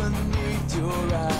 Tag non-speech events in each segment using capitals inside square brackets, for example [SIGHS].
beneath your eyes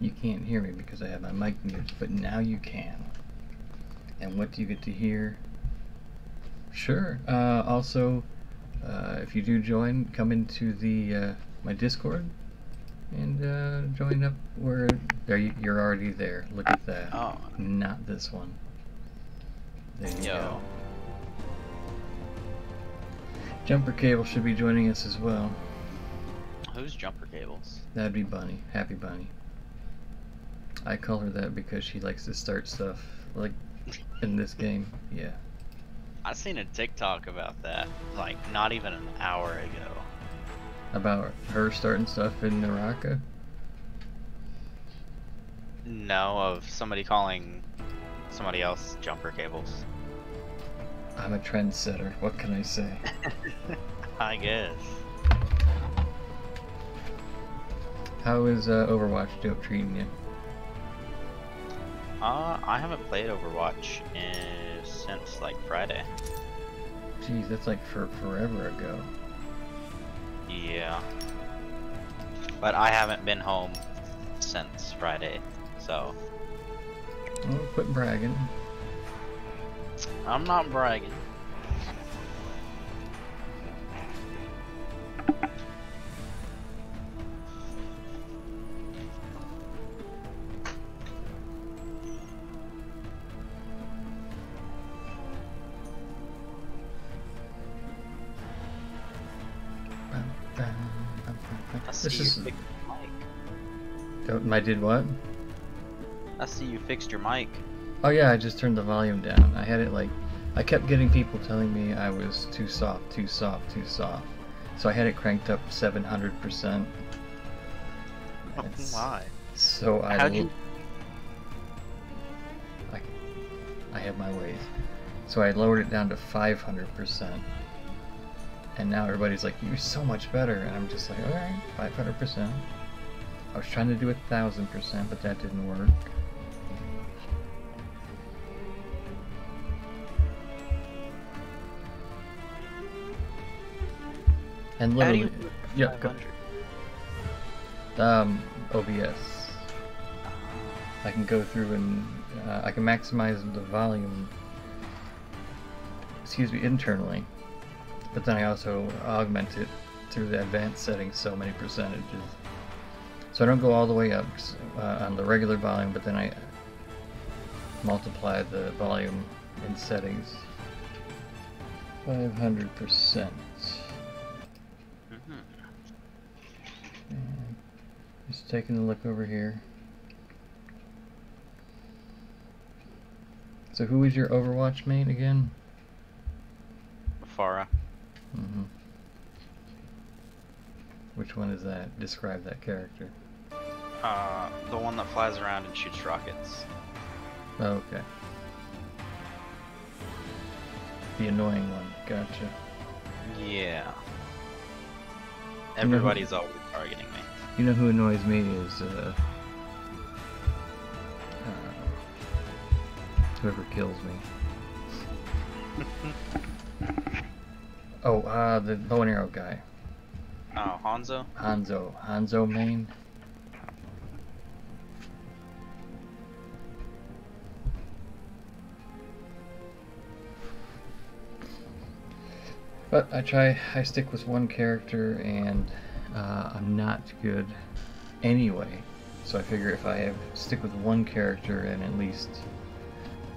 You can't hear me because I have my mic muted, but now you can. And what do you get to hear? Sure. Uh, also, uh, if you do join, come into the uh, my Discord and uh, join up where there you, you're already there. Look at that. Oh. Not this one. There you Yo. go. Jumper Cable should be joining us as well. Who's jumper cables? That'd be Bunny. Happy Bunny. I call her that because she likes to start stuff like in this game. Yeah. I seen a TikTok about that, like not even an hour ago. About her starting stuff in Naraka. No, of somebody calling somebody else jumper cables. I'm a trendsetter. What can I say? [LAUGHS] I guess. How is uh, Overwatch do- treating you? Uh, I haven't played Overwatch in, since like Friday. Jeez, that's like for forever ago. Yeah. But I haven't been home since Friday, so Oh, quit bragging. I'm not bragging. See This you is. fixed your mic. Oh, Don't- I did what? I see you fixed your mic. Oh yeah, I just turned the volume down. I had it like, I kept getting people telling me I was too soft, too soft, too soft. So I had it cranked up 700%. Oh It's- my. So I, How'd you? I, I have my ways. So I lowered it down to 500%. And now everybody's like, you're so much better. And I'm just like, alright, 500%. I was trying to do a 1000%, but that didn't work. And How do literally, you? yeah, go, 500? um, OBS. I can go through and uh, I can maximize the volume. Excuse me, internally, but then I also augment it through the advanced settings so many percentages. So I don't go all the way up uh, on the regular volume, but then I multiply the volume in settings. 500%. Mhm. Just taking a look over here. So who is your Overwatch main again? Pharah. Hmm Which one is that? Describe that character. Uh, the one that flies around and shoots rockets. Oh, okay. The annoying one. Gotcha. Yeah. Everybody's always targeting me. You know who annoys me is uh, uh, whoever kills me. [LAUGHS] Oh, uh, the bow and arrow guy. Oh, Hanzo? Hanzo. Hanzo main. But I try, I stick with one character and uh, I'm not good anyway. So I figure if I have, stick with one character and at least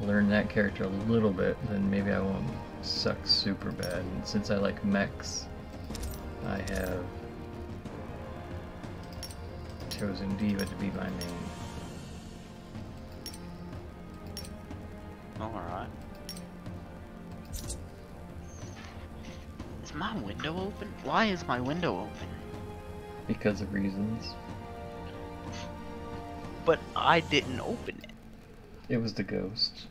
learn that character a little bit, then maybe I won't suck super bad. And since I like mechs, I have chosen D.Va to be my main. Alright. Is my window open? Why is my window open? Because of reasons. But I didn't open it. It was the ghost.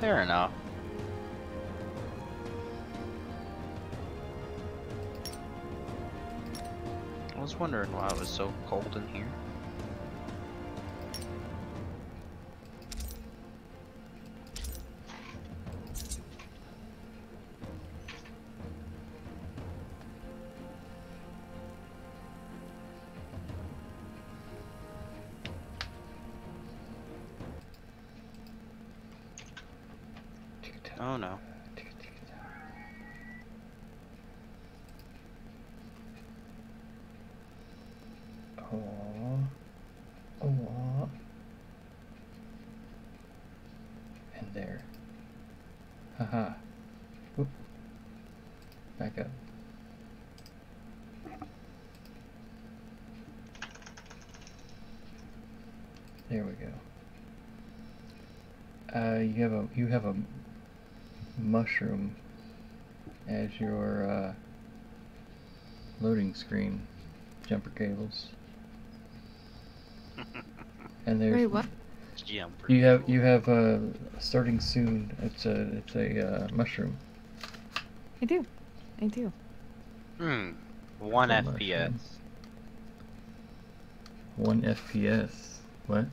Fair enough. Was wondering why it was so cold in here. Have a you have a mushroom as your uh, loading screen jumper cables. [LAUGHS] And there's Wait, what? Jumper. you have you have uh starting soon. It's a it's a uh, mushroom. I do. I do. Hmm. One FPS. mushroom. One FPS. What?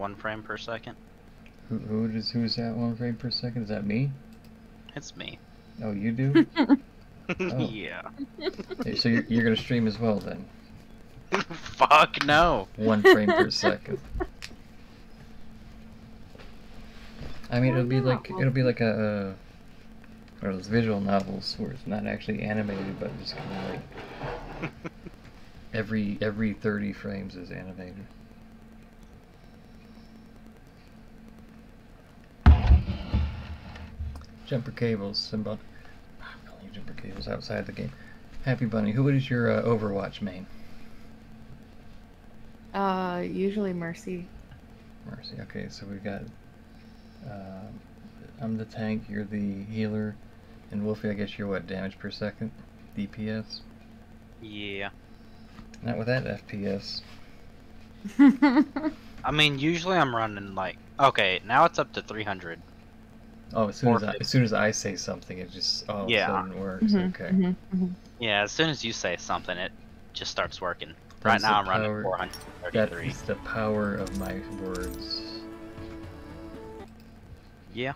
Yeah. One frame per second. Who who does who's that one frame per second? Is that me? It's me. Oh, you do. [LAUGHS] Oh. [LAUGHS] yeah. Hey, so you're, you're gonna stream as well then? [LAUGHS] Fuck no. One frame per second. I mean, it'll be like it'll be like a, uh, one of those visual novels where it's not actually animated, but just kind of like every every thirty frames is animated. Jumper cables, symbol. I'm calling you jumper cables outside the game. Happy Bunny, who is your uh, Overwatch main? Uh, usually Mercy. Mercy. Okay, so we've got. Um, I'm the tank. You're the healer, and Wolfie. I guess you're what damage per second, DPS. Yeah. Not with that FPS. [LAUGHS] I mean, usually I'm running like okay, now it's up to 300. Oh, as soon as I, as soon as I say something, it just all Yeah. of a sudden works. Mhm, Okay. mhm, mhm. Yeah, as soon as you say something, it just starts working. That's Right now I'm running power- 433. That's the power of my words. Yeah.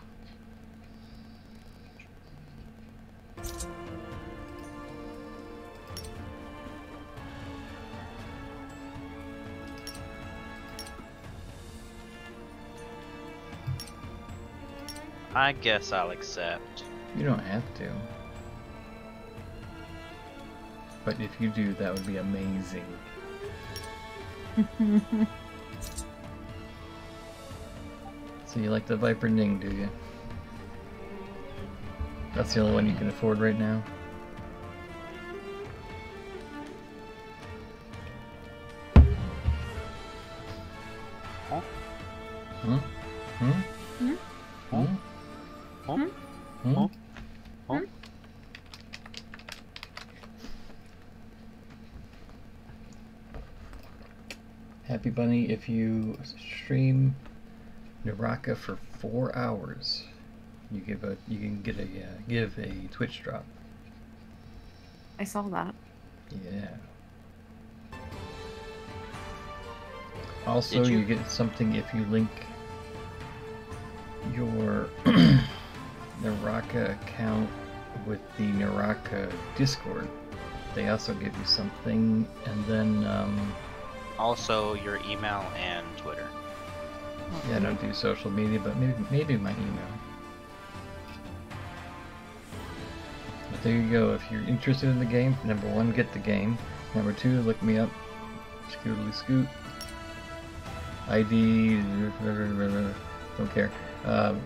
I guess I'll accept. You don't have to. But if you do, that would be amazing. [LAUGHS] So you like the Viper Ning, do you? That's the only one you can afford right now? Naraka for four hours, you give a you can get a uh, give a Twitch drop. I saw that. Yeah. Also, you... you- get something if you link your [CLEARS THROAT] Naraka account with the Naraka Discord. They also give you something, and then um, Also, your email and Twitter. Yeah, I don't do social media, but maybe maybe my email. But there you go. If you're interested in the game, number one, get the game. Number two, look me up. Scootily scoot. ID. Don't care. Um,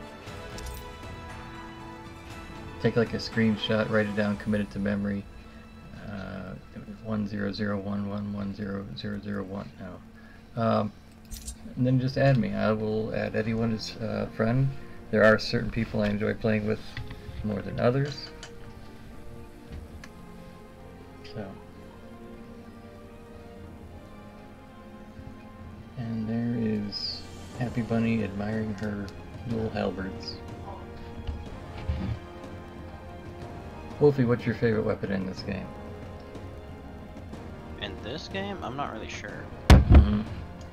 take like a screenshot, write it down, commit it to memory. Uh, one zero zero one one one zero zero zero one. No. Um, then just add me. I will add anyone as a friend. There are certain people I enjoy playing with more than others. So. And there is Happy Bunny admiring her little halberds. Wolfie, what's your favorite weapon in this game? In this game, I'm not really sure. Mhm.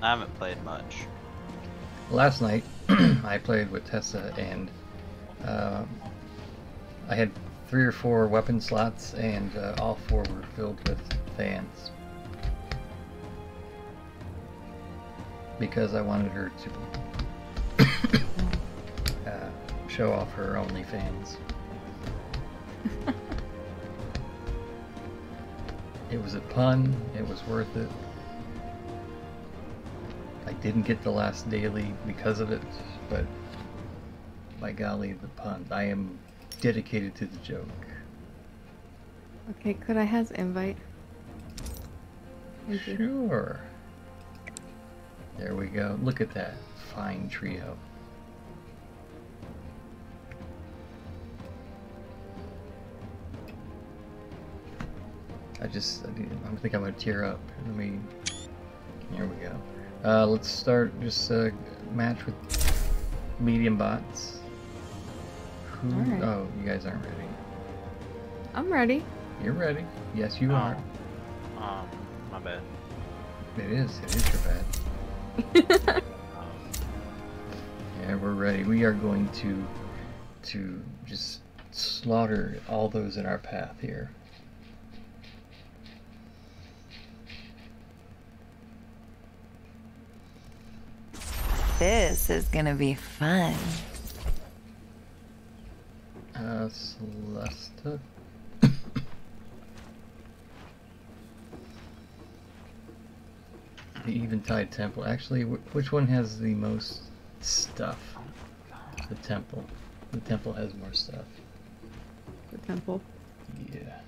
I haven't played much. Last night, [CLEARS THROAT] I played with Tessa, and um, I had three or four weapon slots, and uh, all four were filled with fans. Because I wanted her to [COUGHS] uh, show off her OnlyFans. [LAUGHS] it was a pun, it was worth it. Didn't get the last daily because of it, but by golly, the pun. I am dedicated to the joke. Okay, could I has invite? Thank you. Sure. There we go. Look at that fine trio. I just, I think I'm gonna tear up. Let me. Here we go. Uh, let's start just a match with medium bots. Who? Alright. Oh, you guys aren't ready. I'm ready. You're ready. Yes, you Oh. are. Um, my bad. It is. It is your bad. Um, [LAUGHS] Yeah, we're ready. We are going to to just slaughter all those in our path here. This is gonna be fun. Celeste. the Eventide Temple. Actually, which one has the most stuff? The temple. The temple has more stuff. The temple? Yeah.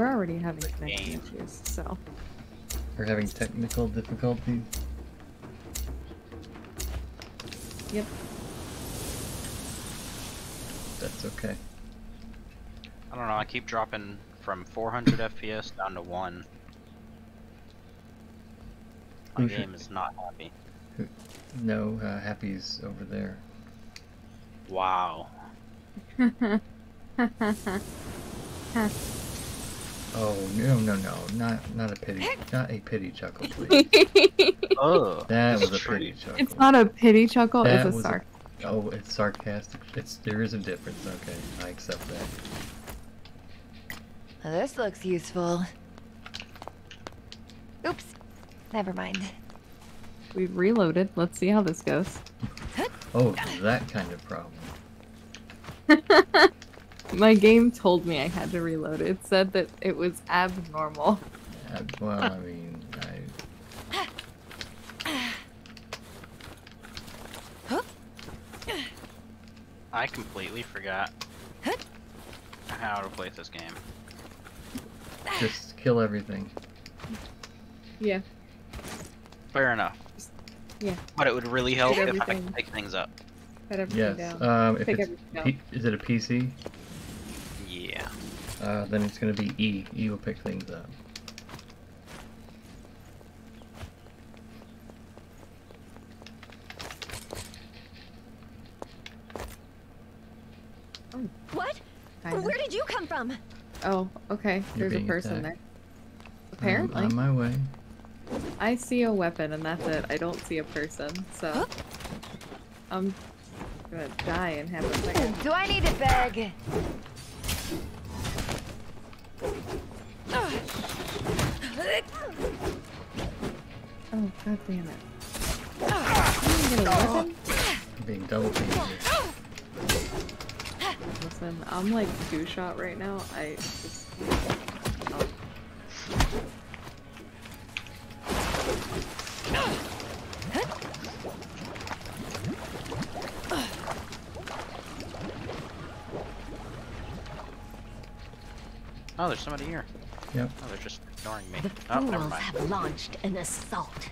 We're already having connection game. issues, so. We're having technical difficulties. Yep. That's okay. I don't know, I keep dropping from 400 FPS down to 1. My Who should- game is not happy. No, uh, Happy's over there. Wow. [LAUGHS] [LAUGHS] Oh no no no! Not not a pity, not a pity chuckle, please. Ugh. [LAUGHS] Oh, that was a tree. pretty chuckle. it's not a pity chuckle, That it's a was a- sarc. Oh, it's sarcastic. It's there is a difference. Okay, I accept that. This looks useful. Oops. Never mind. We've reloaded. Let's see how this goes. Oh, that kind of problem. [LAUGHS] My game told me I had to reload. It said that it was abnormal. Uh, well, I mean, I I completely forgot how to play this game. just kill everything. Yeah. Fair enough. Yeah. But it would really help if I could pick things up. Everything Yes. down. Um, if Pick it's everything down. P- is it a PC? Yeah. Uh, then it's gonna be E. E will pick things up. What? Kinda. Where did you come from? Oh, okay. There's a person attacked. there. Apparently. I'm on my way. I see a weapon and that's it. I don't see a person, so I'm gonna die in half a second. Do I need to beg? Oh god damn it. You didn't a weapon? I'm being double teamed. Listen, I'm like two shot right now. I just oh, Oh, there's somebody here. Yep. Oh, they're just ignoring me. The Oh, never fools mind. have launched an assault.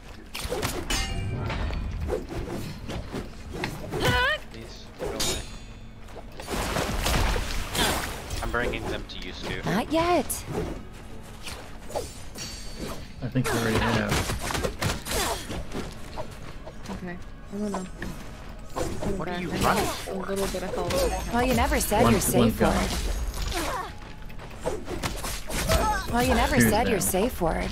Please, go away. I'm bringing them to you, Stu. Not yet. I think we already have. okay. I don't know. What are you I need running A little bit of help. Well, you never said One- you're safe one word. Well, you never Shoot said your them. safe word.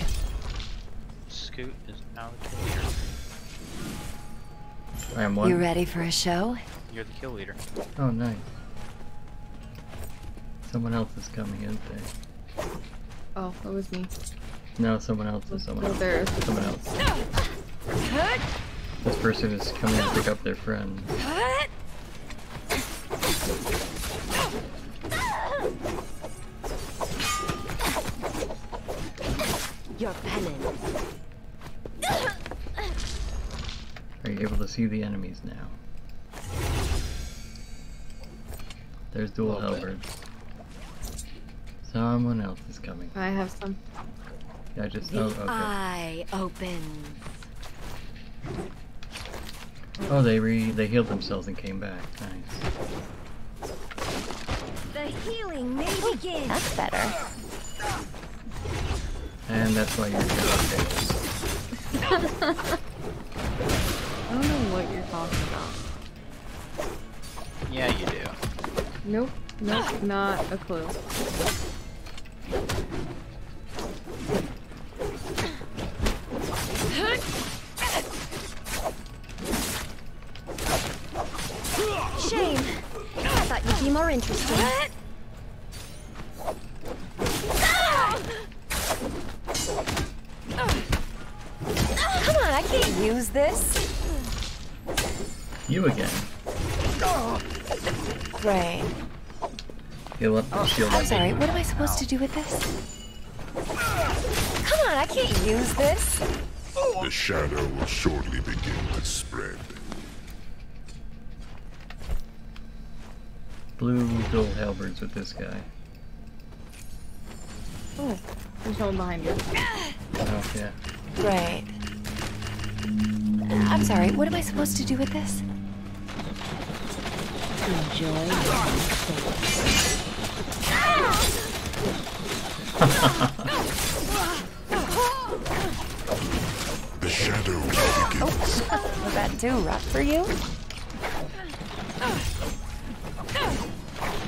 Scoot is now the kill leader. I am one. You ready for a show? You're the kill leader. Oh, nice. Someone else is coming, isn't there? Oh, that was me. No, someone else is someone Oh, else. there is. Someone else. [LAUGHS] This person is coming to pick up their friend. Your penance. Are you able to see the enemies now? There's dual Little halberds. Someone else is coming. I have some. I just The oh okay. eye opens. Oh they re they healed themselves and came back. Nice. The healing may begin. That's better. And that's why you're here. Okay. [LAUGHS] I don't know what you're talking about. Yeah, you do. Nope. Nope. Not a clue. Shame. I thought you'd be more interesting. I can't use this. You again. Great. Heal up and shield I'm sorry, what am I supposed to do with this? Come on, I can't use this. The shadow will shortly begin to spread. Blue gold halberds with this guy. Oh, there's no one behind you. Oh, yeah. Great. Uh, I'm sorry, what am I supposed to do with this? Enjoy The shadow will begin. Was that too rough for you?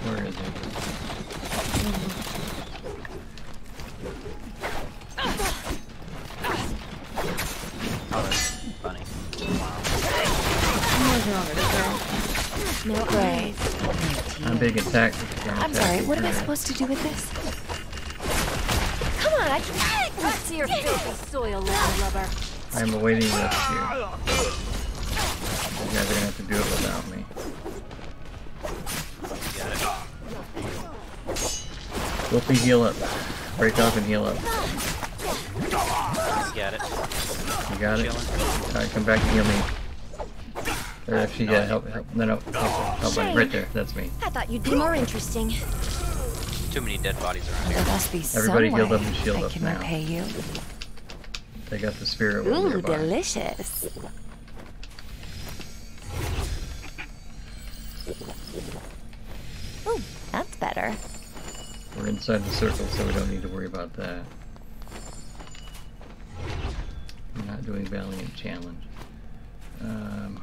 Where is he? I'm working on it. No, great. I'm big attack. I'm sorry, what am I supposed to do with this? Come on, I can't. Back to your filthy soil, land lover. I'm awaiting rescue. You guys are gonna have to do it without me. Wolfie, heal up. Break off and heal up. Get it. You got it? Alright, come back and heal me. Or actually, yeah, help, help. No, no, help, help, buddy. right there. That's me. I thought you'd be more interesting. Too many dead bodies around here. There must be some Everybody healed up and shield I up can now. repay you. They got the spirit one Ooh, nearby. delicious. Ooh, that's better. We're inside the circle, so we don't need to worry about that. We're not doing Valiant Challenge. Um,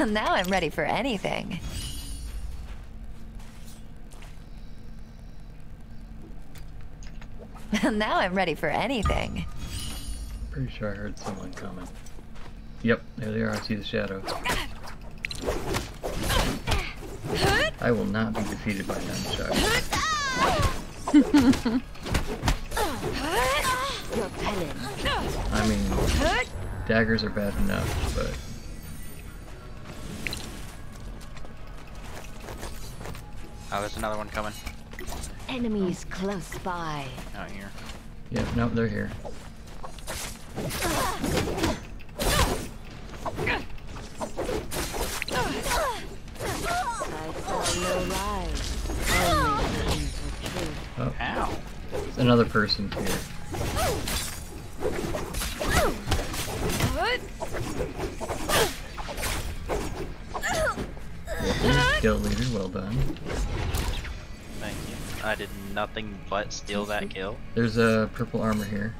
[LAUGHS] now I'm ready for anything. [LAUGHS] now I'm ready for anything. Pretty sure I heard someone coming. Yep, there they are. I see the shadow. I will not be defeated by nunchucks. I mean, daggers are bad enough, but Oh, there's another one coming Enemies close by. out here. yeah, no, they're here. Oh, Ow. there's another person here. Guild leader, well done. Thank you. I did nothing but steal that kill. There's a purple armor here.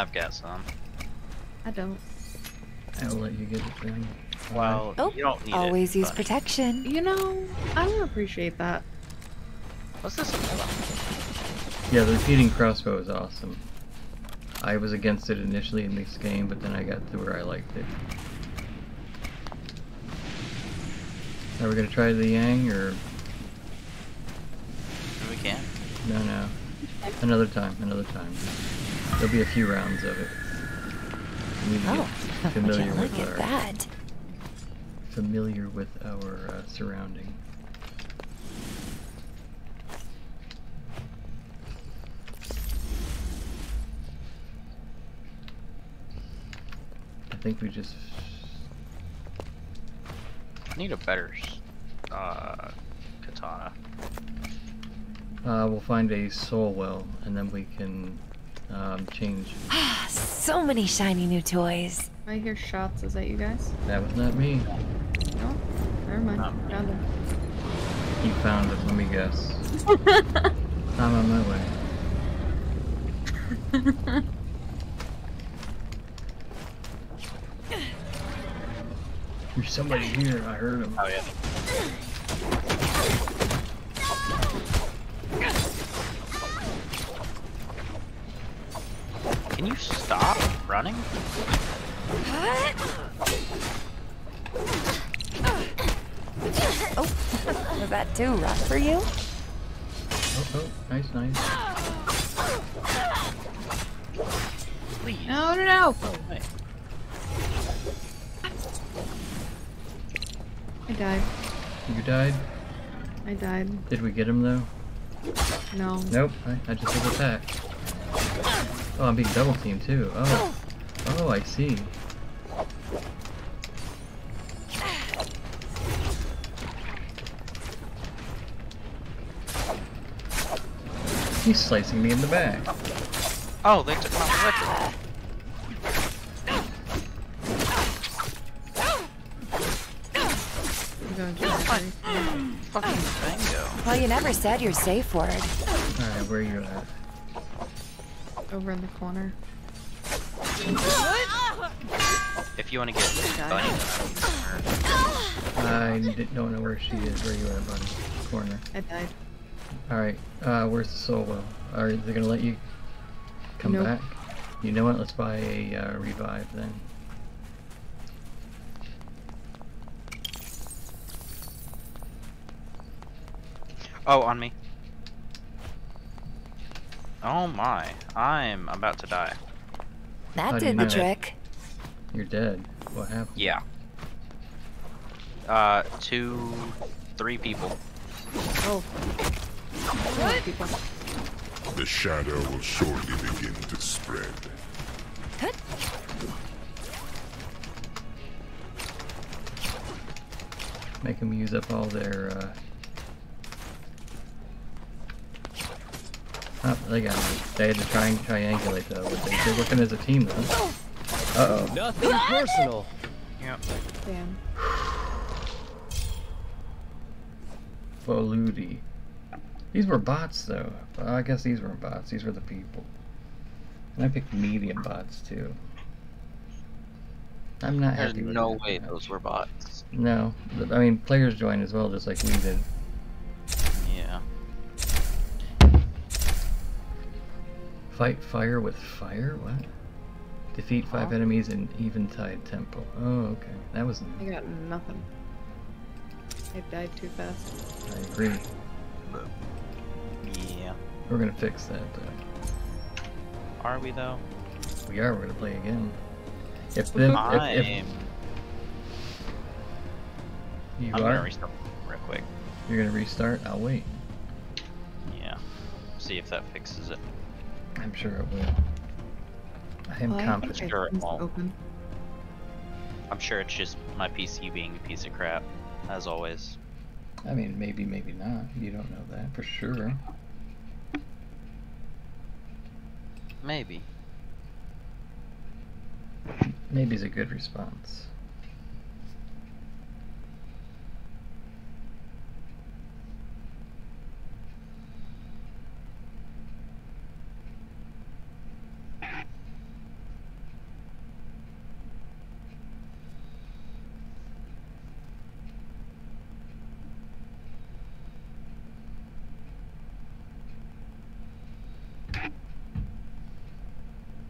I've got some. I don't. I will let you get it then. Well, Oh, you don't need Always it. use but- protection. You know, I don't appreciate that. What's this about? Yeah, the repeating crossbow is awesome. I was against it initially in this game, but then I got to where I liked it. Are we gonna try the Yang or We can. no? No, another time, another time. There'll be a few rounds of it. We need Oh, get [LAUGHS] would familiar you look with at our that? familiar with our uh, surrounding. I think we just I Need a better uh, katana. uh, we'll find a soul well, and then we can um, change. [SIGHS] so many shiny new toys. I hear shots. Is that you guys? That was not me. No? Never mind. Not. Found them. You found it. Let me guess. I'm on my way. [LAUGHS] There's somebody here. I heard him. Oh yeah. Can you stop running? Oh, was that too rough for you? Oh, oh, nice, nice. Please. No, no, no! Oh, hey. I died. You died? I died. Did we get him though? No. Nope. I, I just did attack. Oh, I'm being double teamed too. Oh. Oh, I see. He's slicing me in the back. Oh, they took my weapon. I'm going to the Fucking bingo. Well, you never said your safe word. Alright, where are you at? Over in the corner. If you want to get bunny, I I d- don't know where she is. Where you at, Bunny? Corner. I died. Alright, uh, where's the soul well? Are they gonna let you come Nope. back? You know what? Let's buy a uh, revive then. Oh, on me. Oh my, I'm about to die. That do did the know? trick. You're dead. What happened? Yeah. Uh, two, three people. Oh. What? People. The shadow will shortly begin to spread. Make them use up all their, uh... Oh, they got me. They had to try and triangulate though, but they, they're working as a team though. Uh-oh. Nothing personal. Yep. Damn. Foludi. These were bots though. Well, I guess these weren't bots, these were the people. And I picked medium bots too. I'm not There's happy with no that way match. those were bots. No. I mean, players joined as well, just like we did. Fight fire with fire? What? Defeat five enemies in Eventide Temple. Oh, okay. That was I got nothing. I died too fast. I agree. But, Yeah. We're gonna fix that though. Are we though? We are, we're gonna play again. If [LAUGHS] the, I'm. if, if you I'm are, gonna restart real quick. you're gonna restart, I'll wait. Yeah. See if that fixes it. I'm sure it will. I am Well, I confident. Sure it won't. open. I'm sure it's just my PC being a piece of crap, as always. I mean, maybe, maybe not. You don't know that for sure. Maybe. Maybe's a good response.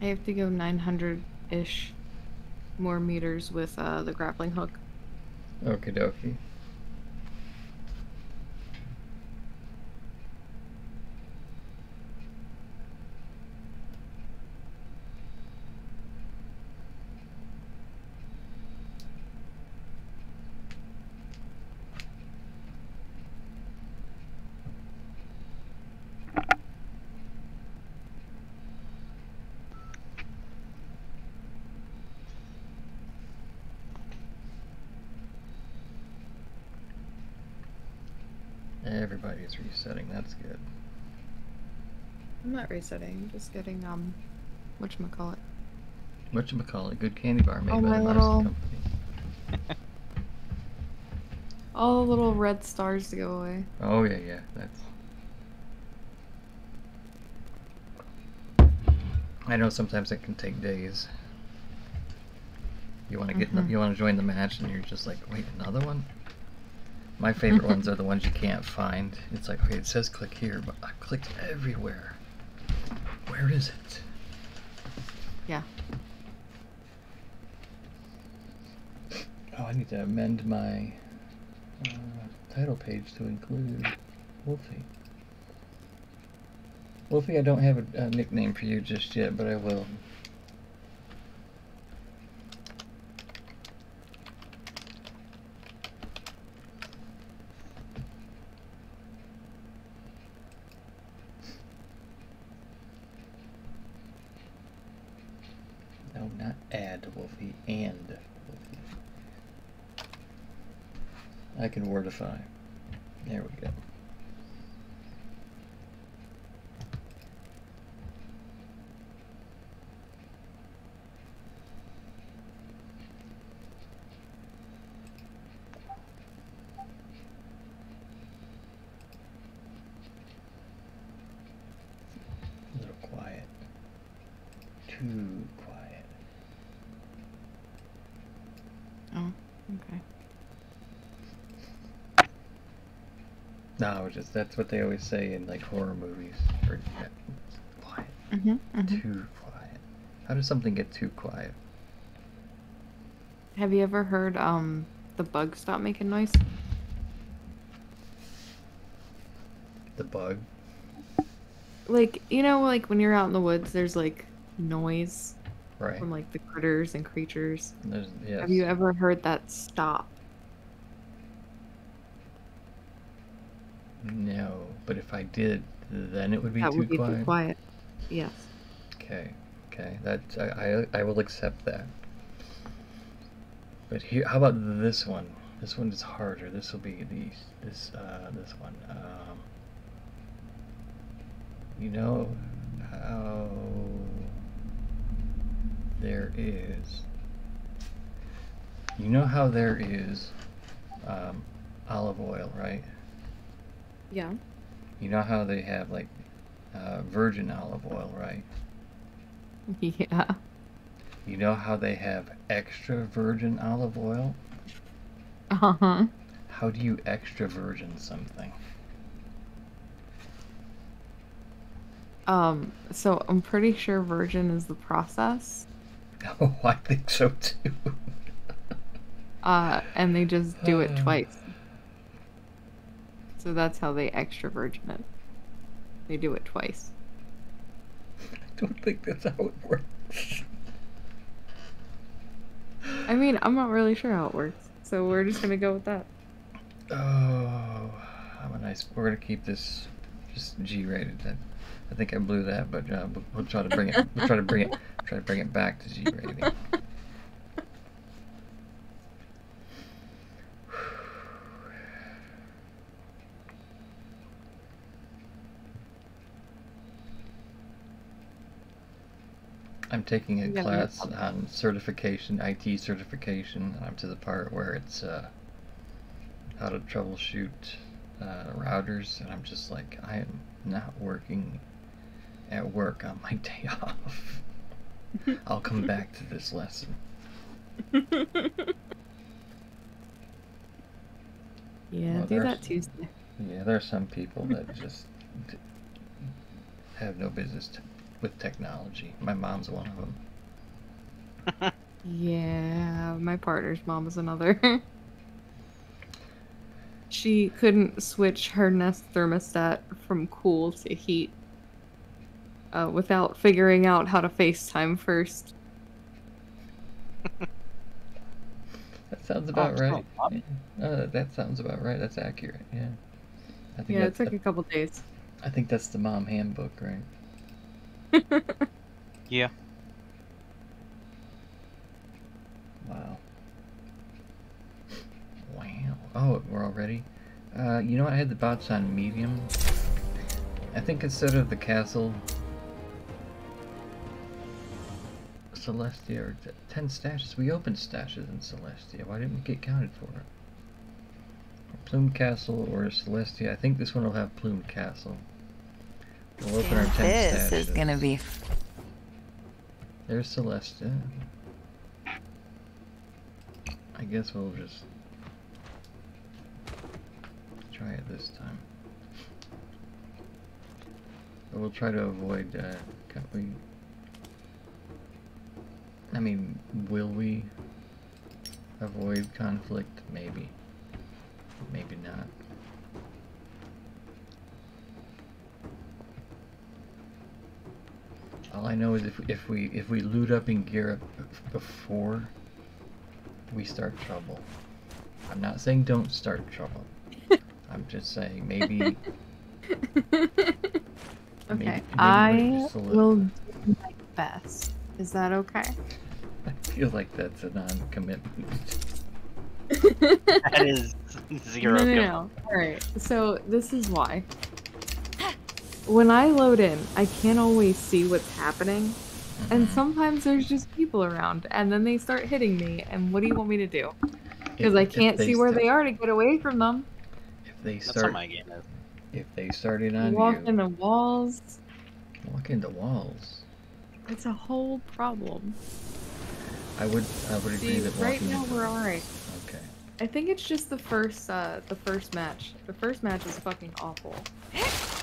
I have to go 900-ish more meters with uh, the grappling hook. Okie dokie. Everybody's resetting, that's good. I'm not resetting. Just getting um, whatchamacallit. Whatchamacallit, good candy bar made Oh, by my the little- Company. [LAUGHS] All the little red stars to go away. Oh yeah, yeah, that's. I know sometimes it can take days. You want to get in the, Mhm. you want to join the match, and you're just like, wait, another one. My favorite [LAUGHS] ones are the ones you can't find. It's like, okay, it says click here, but I clicked everywhere. Where is it? Yeah. Oh, I need to amend my uh, title page to include Wolfie. Wolfie, I don't have a, a nickname for you just yet, but I will. No, not add Wolfie, and Wolfie. I can wordify. There we go. A little quiet. Too quiet. Oh, okay. No, it's just that's what they always say in like horror movies. Or, yeah, quiet. Mm-hmm, Too quiet. How does something get too quiet? Have you ever heard um the bug stop making noise? The bug. Like you know, like when you're out in the woods, there's like noise Right. from like the critters and creatures. Yes. Have you ever heard that stop? No, but if I did, then it would be that too would be quiet. too quiet. Yes. Okay, okay, that I, I I will accept that. But here, how about this one? This one is harder. This will be the this uh this one. Um, you know how there is. You know how there is um, olive oil, right? Yeah. You know how they have like uh, virgin olive oil, right? [LAUGHS] Yeah. You know how they have extra virgin olive oil? Uh huh. How do you extra virgin something? Um. So I'm pretty sure virgin is the process. [LAUGHS] Oh, I think so too. Uh, and they just do it [SIGHS] twice. So that's how they extra virgin it. They do it twice. [LAUGHS] I don't think that's how it works. I mean, I'm not really sure how it works, so we're just gonna go with that. Oh, I'm a nice. We're gonna keep this just G-rated. I, I think I blew that, but uh, we'll, we'll try to bring it. We'll try to bring it. Try to bring it back to G-rating. [LAUGHS] I'm taking a Yeah, class no on certification, IT certification. and I'm to the part where it's uh, how to troubleshoot uh, routers, and I'm just like, I am not working at work on my [LAUGHS] day off. [LAUGHS] I'll come back to this lesson. [LAUGHS] Yeah, Well, do that Tuesday. Yeah, there are some people that just have no business with technology. My mom's one of them. [LAUGHS] Yeah, my partner's mom is another. [LAUGHS] she couldn't switch her Nest thermostat from cool to heat uh, without figuring out how to FaceTime first. [LAUGHS] That sounds about Oh, right. oh, Yeah. Uh, that sounds about right. That's accurate. Yeah. I think Yeah, it that's took a couple days. I think that's the mom handbook, right? [LAUGHS] Yeah. Wow. Wow. Oh, we're already. Uh, you know? I had the bots on medium. I think instead of the castle, Celestia or t- ten stashes. We opened stashes in Celestia. Why didn't we get counted for it? Plume Castle or Celestia. I think this one will have Plume Castle. We'll open our ten This is gonna be There's Celestia. I guess we'll just try it this time. But we'll try to avoid, uh, can we... I mean, will we avoid conflict? Maybe. Maybe not. All I know is if if we if we loot up and gear up before we start trouble. I'm not saying don't start trouble. [LAUGHS] I'm just saying [LAUGHS] maybe. Okay, maybe we're I just a little- will do my best. Is that okay? [LAUGHS] I feel like that's a non-commitment. That is zero. no, no, no. Alright, so this is why. When I load in, I can't always see what's happening. And Mhm. sometimes there's just people around, and then they start hitting me, and what do you want me to do? Because I can't see where sta- they are to get away from them. If they That's how start, my game is. if they started You on walk you, into walls. walk into walls. It's a whole problem. I would, I would agree See, that right now into we're alright. Okay. I think it's just the first, uh, the first match. The first match is fucking awful. [LAUGHS]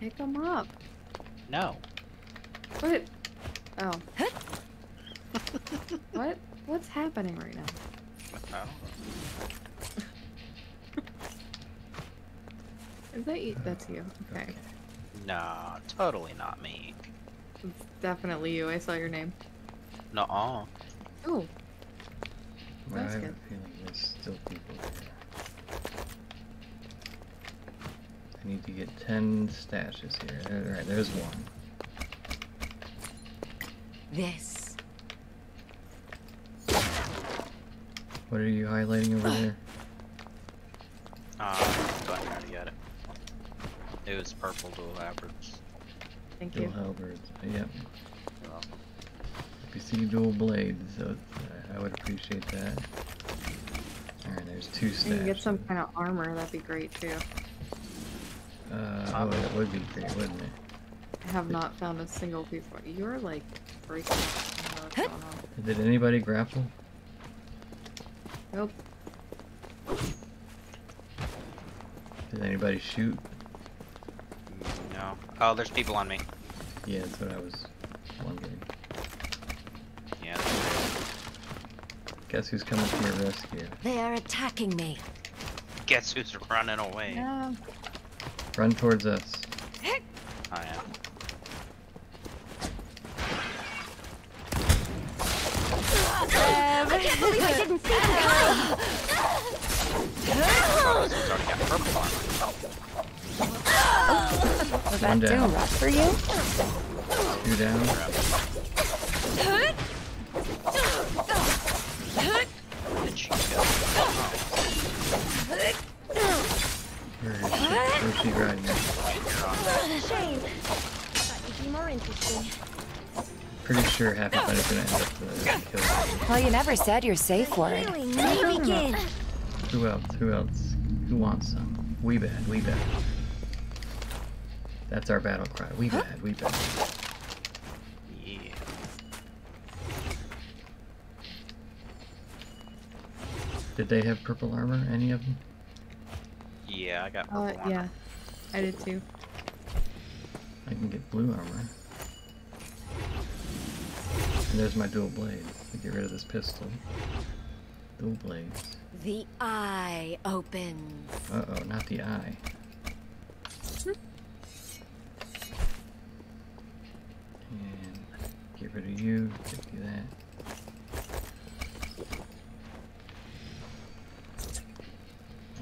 Pick them up. No. What? Oh. [LAUGHS] what? What's happening right now? I don't know. Is that you? That's you. Okay. Nah, totally not me. It's definitely you. I saw your name. Nuh-uh. Oh, Well, I That's have good. a feeling there's still people here. I need to get 10 stashes here. Alright, there's one. This. What are you highlighting over there? Uh, go ahead and get it. It was purple dual halberds. thank Dual you. halberds. Yep. So, If you see dual blades, so uh, I would appreciate that. Alright, there's two And you get some kind of armor. That'd be great too. Uh, oh, that would be great, wouldn't it? I have not found a single piece. of- You're like breaking. I don't know what's going on. Did anybody grapple? Nope. Did anybody shoot? no. Oh, there's people on me. Yeah, that's what I was wondering. Yeah. Guess who's coming to your rescue? They are attacking me. Guess who's running away? Yeah. Run towards us. I am. Um, I can't believe I didn't see them coming. This one's already got purple on. Was One that too rough for you? Two down. Did she go? Where is she? Where's she riding? Shame. Thought you'd be more interesting. Pretty sure half of it's gonna end up uh, killing. Well, you never said your safe word. Healing may begin. Who else? Who else? Who wants some? We bad. We bad. That's our battle cry. We bad. We bad. Yeah. Did they have purple armor? Any of them? Yeah, I got purple Uh, armor. yeah. I did too. I can get blue armor. And there's my dual blade. To get rid of this pistol. Dual blade. The eye opens. Uh oh, not the eye. And get rid of you. Get you that.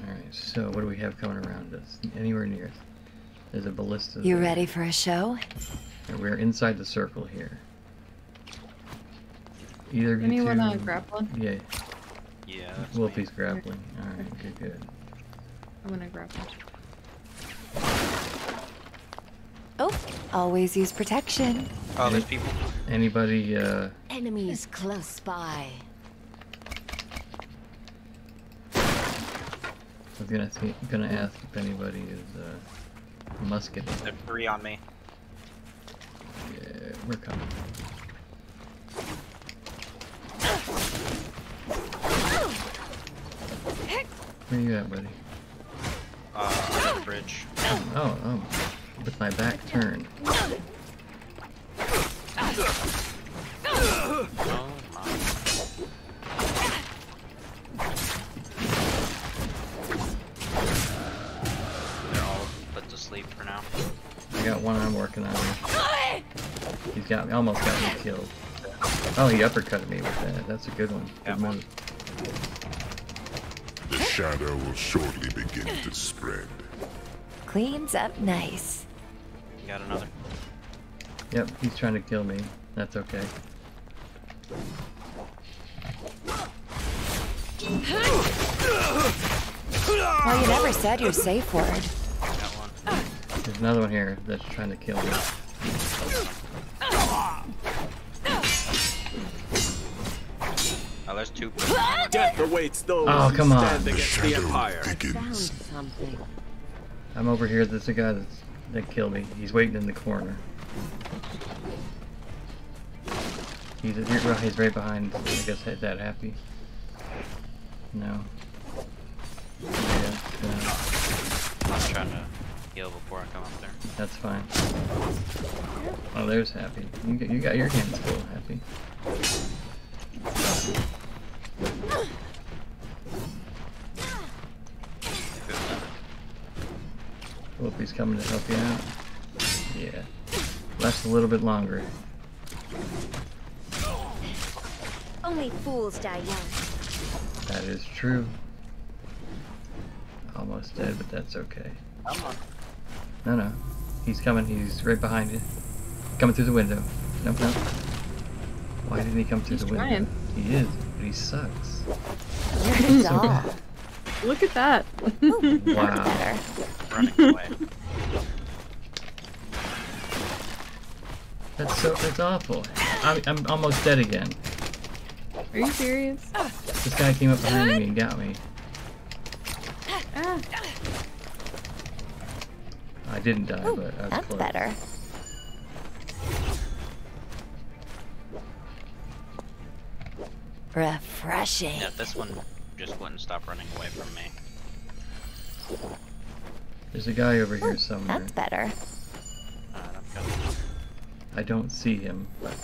Alright, so what do we have coming around us? Anywhere near us. There's a ballista. You there. ready for a show? And we're inside the circle here. Either of you Anyone two... uh, grappling? Yeah, Yeah, that's Wolfie's me. grappling. Alright, good, good. I'm gonna grapple. Oh, always use protection. Oh, there's people. Anybody, uh... Enemies close by. I was gonna see, gonna ask if anybody is uh, musket. There's three on me. Yeah, we're coming. Where you at, buddy? Uh, bridge. Oh, oh, with my back turned. Got me, almost got me killed. Oh, he uppercutted me with that. That's a good one. Yeah, Good one. move. The shadow will shortly begin to spread. Cleans up nice. Got another. Yep, he's trying to kill me. That's okay. Well, you never said your safe word. Got one. There's another one here that's trying to kill me. Oh. Death awaits those Oh, come on. stand The against the shadow Empire. begins. something. I'm over here. There's a guy that's, that killed me. He's waiting in the corner. He's, he's right behind, I guess, that happy. No. Yeah, uh, I'm trying to heal before I come up there. that's fine. Oh, there's happy. You got, you got your hands full, happy. Hope he's coming to help you out. Yeah. Lasts a little bit longer. Only fools die young. That is true. Almost dead, but that's okay. Come on. No, no. He's coming. He's right behind you. Coming through the window. Nope, nope. Why didn't he come through He's the window? trying. He is, but he sucks. You're a So Look at that. Wow. Running away. That's so. That's awful. I'm, I'm almost dead again. Are you serious? This guy came up behind me and got me. Ah. I didn't die, Ooh, but I was that's close. better. Refreshing. Yeah, this one just wouldn't stop running away from me. There's a guy over here somewhere. that's better. Uh, Alright, I'm coming. I don't see him, but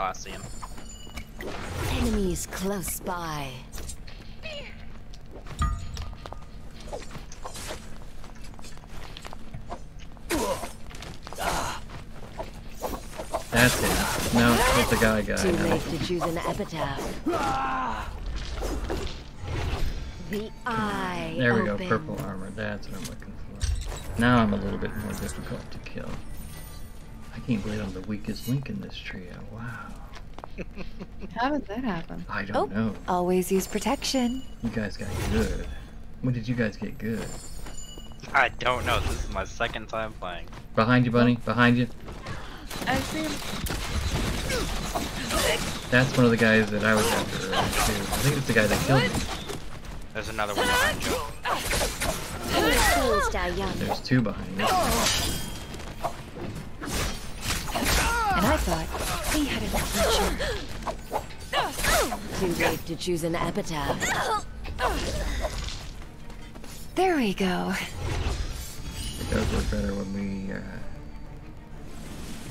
Oh, I see him. Enemies close by. that's him. No, the guy guy. Too late to choose an epitaph. The eye. There we go, purple armor. That's what I'm looking for. Now I'm a little bit more difficult to kill. I can't believe I'm the weakest link in this trio. Wow. [LAUGHS] How did that happen? I don't Oh. know. Always use protection. You guys got good. When did you guys get good? I don't know. This is my second time playing. Behind you, bunny. Behind you. I see him. That's one of the guys that I was after earlier, too. I think it's the guy that killed me. There's another one behind you. Only fools die young. There's two behind me. And I thought we had an adventure. Too late to choose an epitaph. There we go. It does work better when we uh,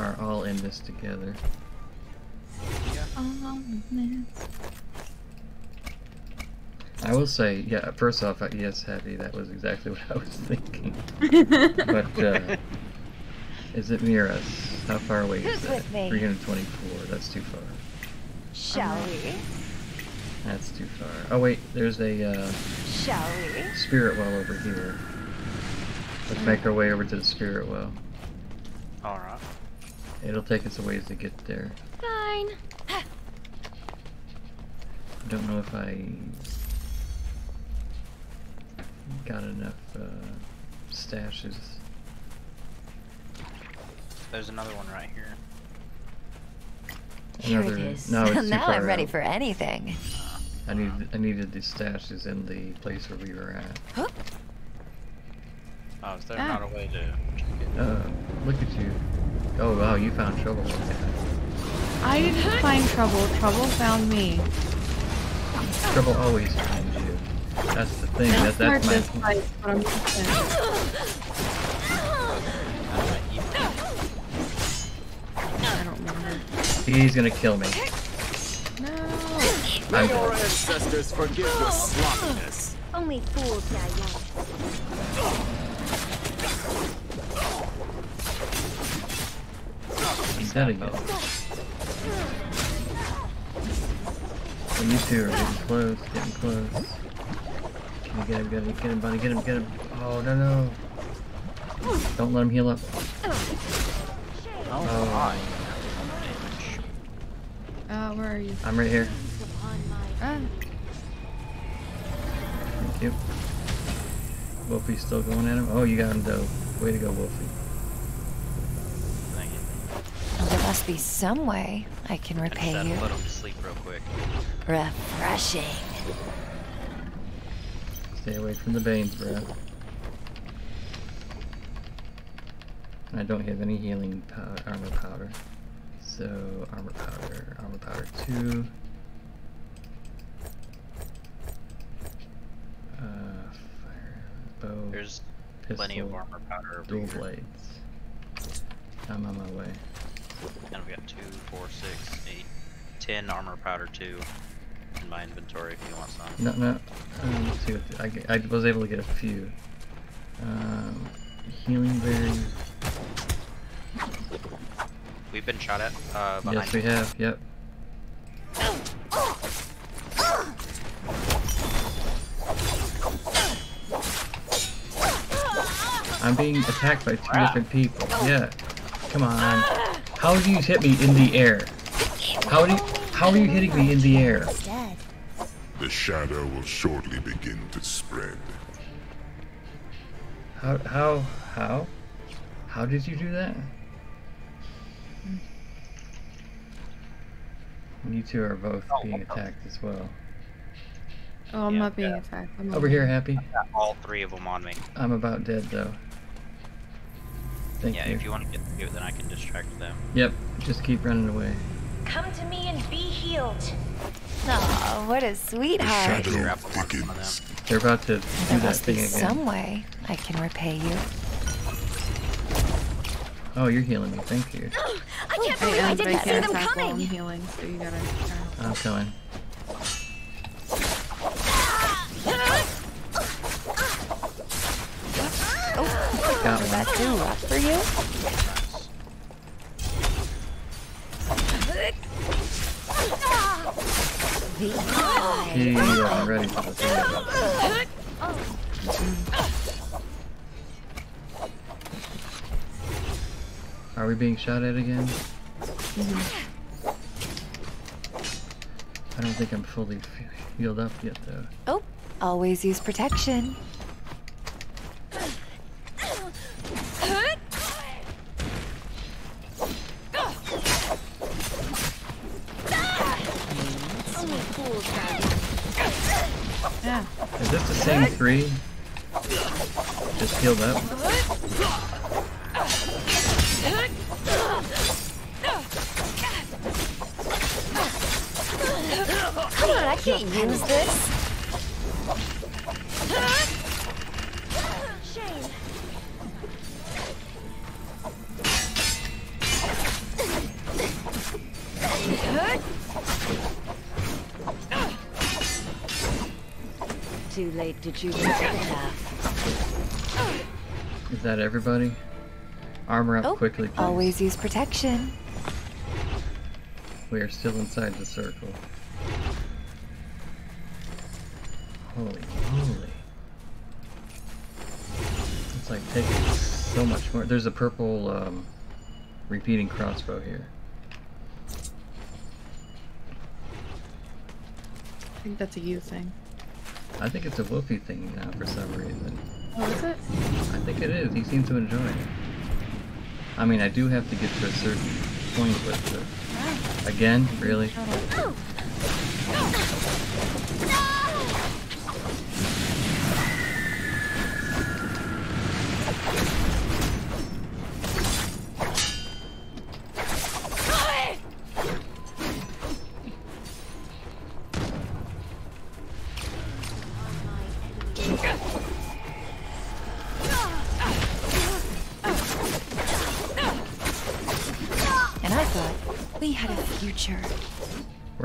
are all in this together. I will say, yeah, first off, uh, yes, Happy, that was exactly [LAUGHS] what I was thinking. [LAUGHS] But, uh, is it near us? How far away is that? 324, that's too far. Shall we? That's too far. Oh wait, there's a uh, Shall we? spirit well over here. Let's make our way over to the spirit well. Alright. It'll take us a ways to get there. Fine. I don't know if I got enough uh, stashes. There's another one right here. Here Another, it is. No, it's [LAUGHS] too now I'm ready out. for anything. I needed I needed the stashes in the place where we were at. Oh, is there Ah. not a way to? Uh, look at you. Oh wow, you found trouble. I didn't find trouble. Trouble found me. Trouble always finds you. That's the thing. That, Start that's this my. fight, but I'm just saying. I don't remember. He's gonna kill me. No. May I'm your dead. ancestors forgive your sloppiness. Only fools die young. He's dead again. And you two are getting close, getting close. Can you get him, get him, get him, buddy, get him, get him. Oh, no, no. Don't let him heal up. Oh, Oh. my. Uh, where are you? I'm right here. Upon my Ah, Thank you. Wolfie's still going at him. Oh, you got him, though. Way to go, Wolfie. Thank. There must be some way I can repay had to you. put him to sleep real quick. Refreshing. Stay away from the Bane's breath. I don't have any healing powder, armor powder. So, armor powder, armor powder 2. Uh, fire, bow, There's pistol, plenty of armor powder over dual blades. I'm on my way. And we got two, four, six, eight, ten armor powder two in my inventory if you want some. No, no. Um, let's see what the, I, I was able to get a few. Um, healing berries. We've been shot at uh, Yes, we have. Yep. I'm being attacked by two different people. Yeah. Come on. How did you hit me in the air? How do you, How are you hitting me in the air? The shadow will shortly begin to spread. How? How? How? How did you do that? You two are both oh, being attacked as well. oh, I'm Yeah, not being yeah. attacked. I'm Over here, Happy. got all three of them on me. I'm about dead though. Thank yeah, you. if you want to get through, then I can distract them. Yep, just keep running away. Come to me and be healed. Aw, what a The sweetheart. shadow Grapple thickens. They're about to do There that must be thing again. some way I can repay you. Oh, you're healing me. Thank you. [GASPS] I can't believe I am didn't see them attack while I'm coming. healing, so you gotta. Uh, I'm coming. Got one. that too rough for you? Hmm, he wasn't ready for this. Are we being shot at again? Mm-hmm. I don't think I'm fully healed up yet, though. Oh, always use protection. Only fools. Yeah. Is this the same three? Just healed up? Come on, I can't use this. Shame. Too late to choose a path. Is that everybody? Armor up Oh, quickly, please. always use protection. We are still inside the circle. Holy moly. It's like taking so much more. There's a purple um, repeating crossbow here. I think that's a you thing. I think it's a Wolfie thing now for some reason. Oh, is it? I think it is. He seems to enjoy it. I mean, I do have to get to a certain point with it. Ah. Again? Really? we oh.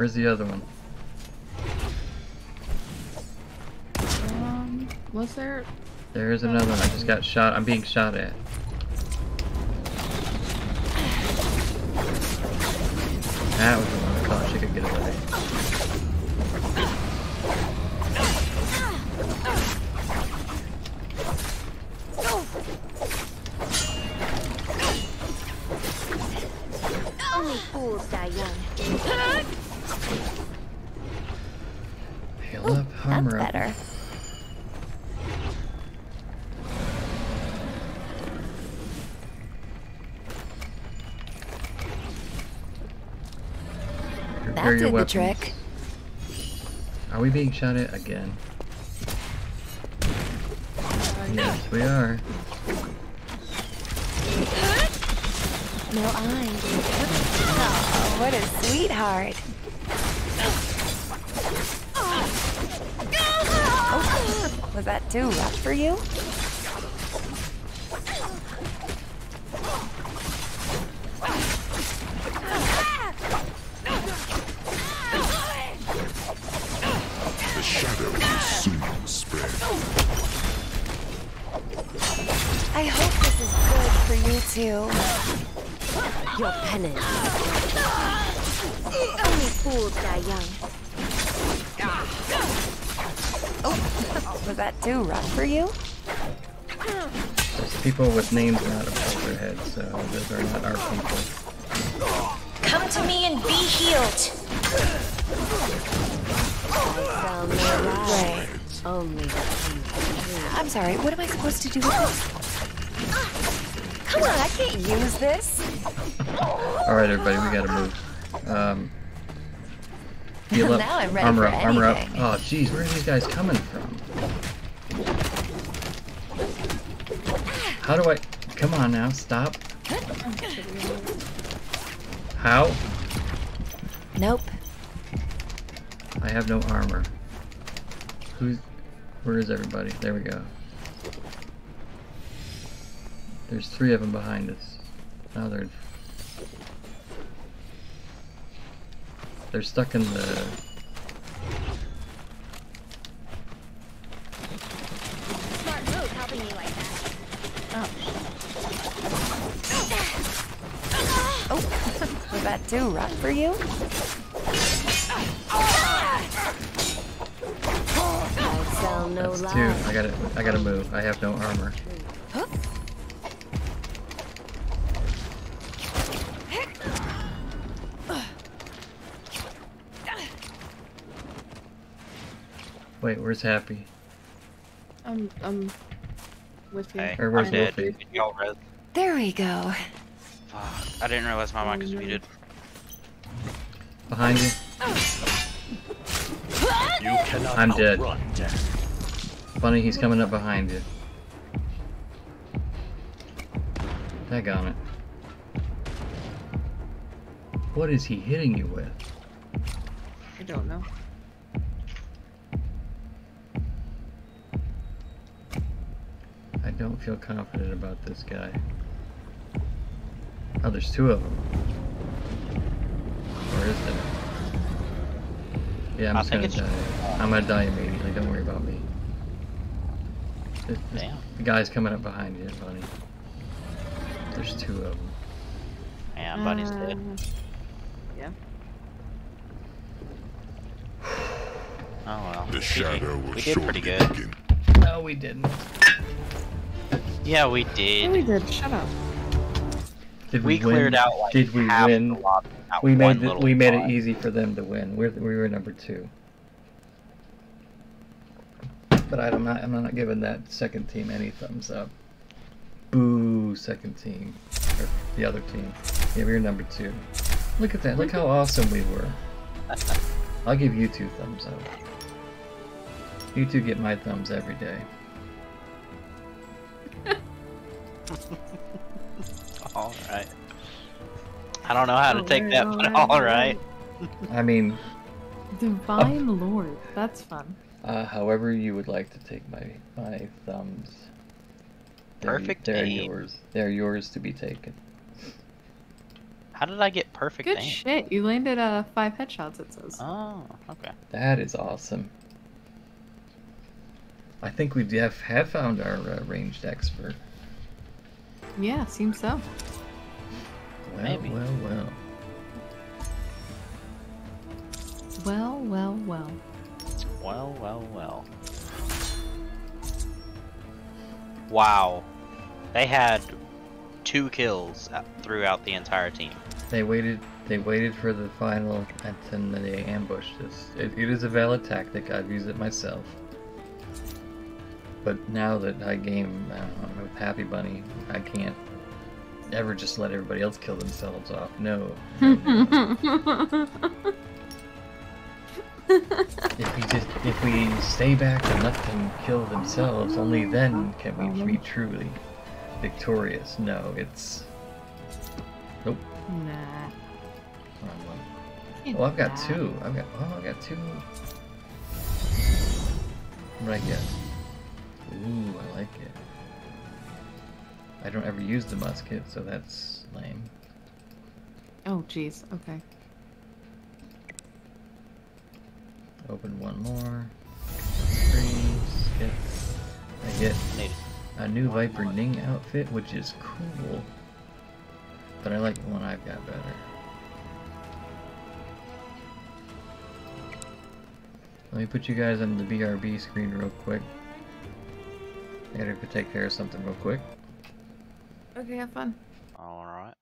Where's the other one? Um, was there? There's another one. I just got shot. I'm being shot at. That was the one I thought she could get away. That did the weapons. trick. Are we being shot at again? Yes, we are. No eyes. Oh, what a sweetheart. Oh, was that too rough for you? For you. Your penance. Only fools die young. Oh, Was that too rough for you? There's people with names not above their heads, so those are not our people. Come to me and be healed. Tell no lie. Right. Only the truth. I'm sorry, what am I supposed to do with this? Come on, I can't use this. Alright, everybody, we gotta move. Um, [LAUGHS] heal up. Now I'm ready armor up, armor up. Oh, jeez, where are these guys coming from? How do I... Come on now, stop. How? Nope. I have no armor. Who's... Where is everybody? There we go. There's three of them behind us. Now they're... They're stuck in the... Smart move helping me like that. Oh, oh [LAUGHS] was that too rough for you? I tell no That's lie. two. I gotta... I gotta move. I have no armor. Wait, where's Happy? I'm I'm with you. Hey, Or where's I'm dead. Wolfie? Can y'all res? There we go. Fuck. I didn't realize my mic was muted. Behind you? You cannot I'm dead. outrun death. Funny, he's coming up behind you. Daggone it. What is he hitting you with? I don't know. I don't feel confident about this guy. Oh, there's two of them. Where is there? Yeah, I'm I just gonna think it's- die. I'm gonna die immediately. Don't worry about me. This- this- Damn. The guy's coming up behind you, Bunny. There's two of them. Yeah, buddy's dead. Uh, Yeah. Oh well. The shadow will we did pretty good. begin. No, we didn't. Yeah, we Yeah, we did. did. Shut up. Did We we, cleared out like Did we half win? the lobby. not We made the, we made it easy for them to win. We're, we were number two. But I'm not I'm not giving that second team any thumbs up. Boo, second team or the other team. Yeah, we were number two. Look at that! Look how awesome we were. [LAUGHS] I'll give you two thumbs up. You two get my thumbs every day. [LAUGHS] All right. I don't know how to take that, but [LAUGHS] all all right. I mean, Divine Lord. That's fun. uh, however you would like to take my my thumbs. They're- Perfect They're aim. yours. They're yours to be taken. How did I get perfect Good aim? shit. You landed uh five headshots. It says. Oh, okay. That is awesome. I think we have, have found our uh, ranged expert. Yeah, seems so. Well, Maybe. well, well. Well, well, well. Well, well, well. Wow. They had two kills uh, throughout the entire team. They waited. They waited for the final, and then they ambushed us. It, it is a valid tactic. I've used it myself. But now that I game I uh, with Happy Bunny, I can't ever just let everybody else kill themselves off. No. no, no. if we just if we stay back and let them kill themselves, only then can we be truly victorious. No, it's nope. nah. Wrong one. Can't Oh, I've got two. I've got oh, I've got two. I get? Ooh, I like it. I don't ever use the musket, so that's lame. Oh, jeez. Okay. Open one more. Three. Skip. I get a new Viper Ning outfit, which is cool. But I like the one I've got better. Let me put you guys on the BRB screen real quick. I gotta go take care of something real quick. Okay, have fun. Alright.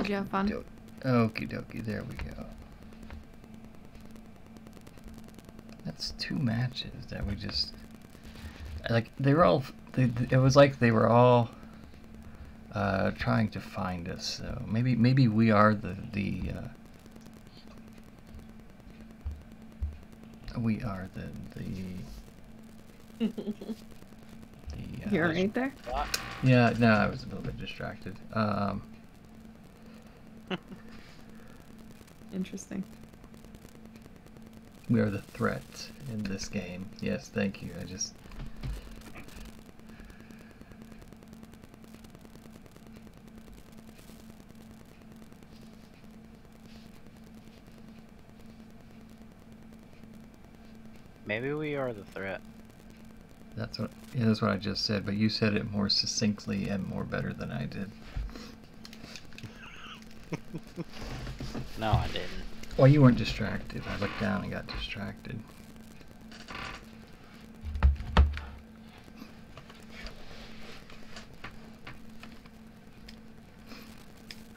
Did you have fun? Do- Okie dokie, there we go. That's two matches that we just like. They were all. They, it was like they were all uh, trying to find us. So maybe maybe we are the the. Uh, we are the the. [LAUGHS] the uh, You're right there. Yeah, no, I was a little bit distracted. Um, Interesting. we are the threat in this game. Yes, thank you. I just. Maybe we are the threat. That's what. Yeah, that's what I just said. But you said it more succinctly and more better than I did. No, I didn't. Well, you weren't distracted. I looked down and got distracted.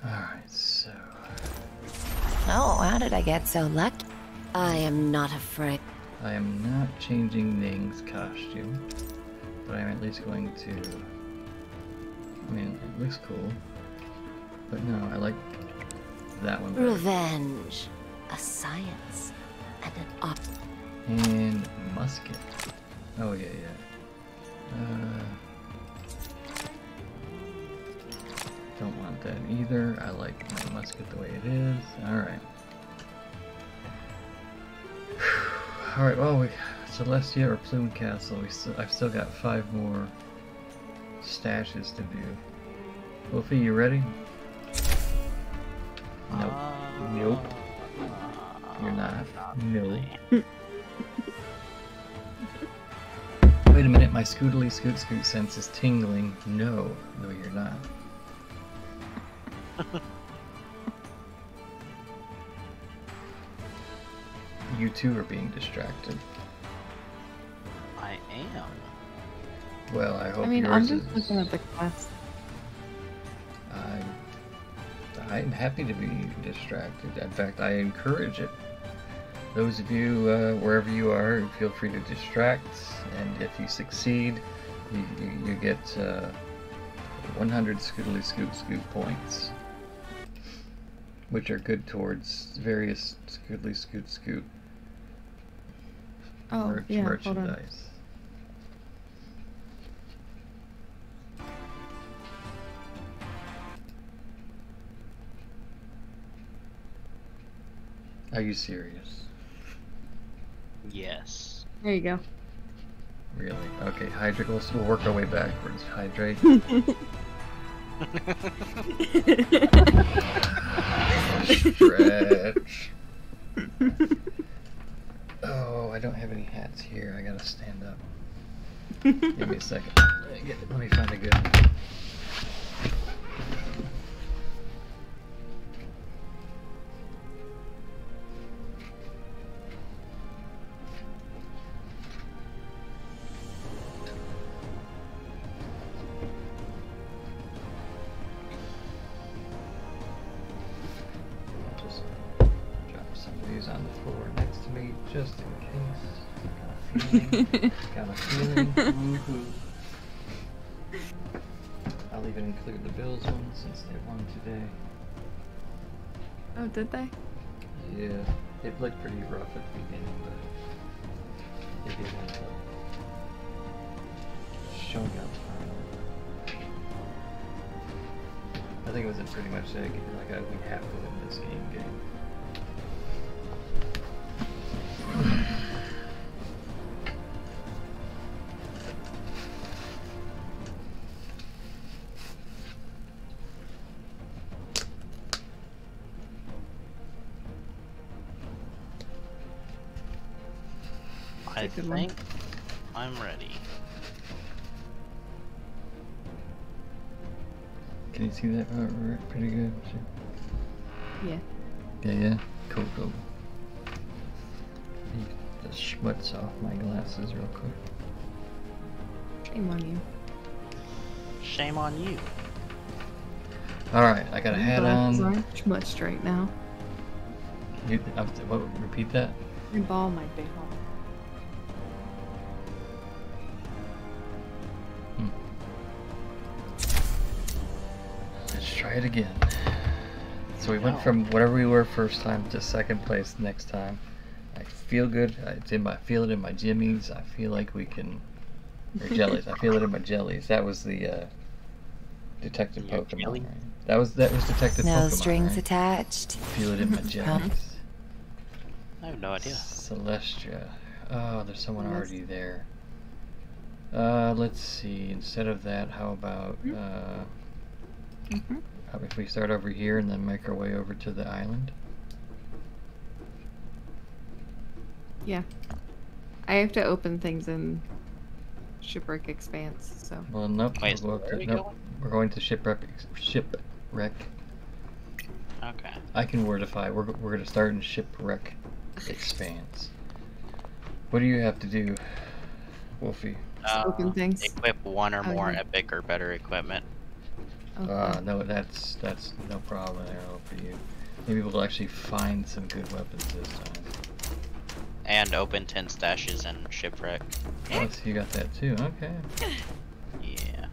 Alright, so. Uh, oh, how did I get so lucky? I am not afraid. I am not changing Ning's costume, but I'm at least going to. I mean, it looks cool, but no, I like that one better. Revenge. A science. And an op. And musket. Oh yeah, yeah. Uh, don't want that either. I like my musket the way it is. All right. All right. Well, we Celestia or Plume Castle. We still, I've still got five more stashes to do. Wolfie, you ready? Not. [LAUGHS] Wait a minute, my scootily scoot scoot sense is tingling. No, no, you're not. [LAUGHS] you too are being distracted. I am. Well, I hope I mean, yours I'm just is. looking at the quest. I'm, I'm happy to be distracted. In fact, I encourage it. Those of you, uh, wherever you are, feel free to distract, and if you succeed, you, you, you get uh, 100 Scootily Scoot Scoot points, which are good towards various Scootily Scoot Scoot Oh, merch- yeah, hold on. merchandise. Are you serious? Yes. There you go. Really? Okay, hydrate. We'll, we'll work our way backwards. Hydrate. [LAUGHS] Stretch. [LAUGHS] Oh, I don't have any hats here. I gotta stand up. [LAUGHS] Give me a second. Let me let me find a good one. Did they? Yeah, it looked pretty rough at the beginning, but they did end up showing up. I think it was a pretty much a, like a, we have to win this game game. Good one. I'm ready. Can you see that uh, pretty good? Yeah. Yeah, yeah. Cool, cool. Need The schmutz off my glasses real quick. Shame on you. Shame on you. Alright, I got a hat Glasses on. aren't much right now. You, uh, what, repeat that? Your ball might be hot. We went from whatever we were first time to second place next time. I feel good. I, it's in my, I feel it in my jimmies. I feel like we can. Or jellies. I feel it in my jellies. That was the uh, detective Your Pokemon. jelly? Right? That was that was detective No Pokemon. strings right? attached. Feel it in my jellies. I have no idea. Celestia. Oh, there's someone Yes. already there. Uh, let's see. Instead of that, how about Hmm? uh, Mm-hmm. how if we start over here and then make our way over to the island? Yeah. I have to open things in Shipwreck Expanse, so. Well, nope. Wait, we'll go so up where are to, we nope. going? We're going to shipwreck. Shipwreck. Okay. I can wordify. We're we're gonna start in shipwreck [LAUGHS] expanse. What do you have to do, Wolfie? Just open things. Uh, Equip one or more Okay. epic or better equipment. Okay. Uh, no, that's that's no problem there for you. Maybe we'll actually find some good weapons this time. And open 10 stashes and shipwreck. Oh, so you got that too. Okay. Yeah.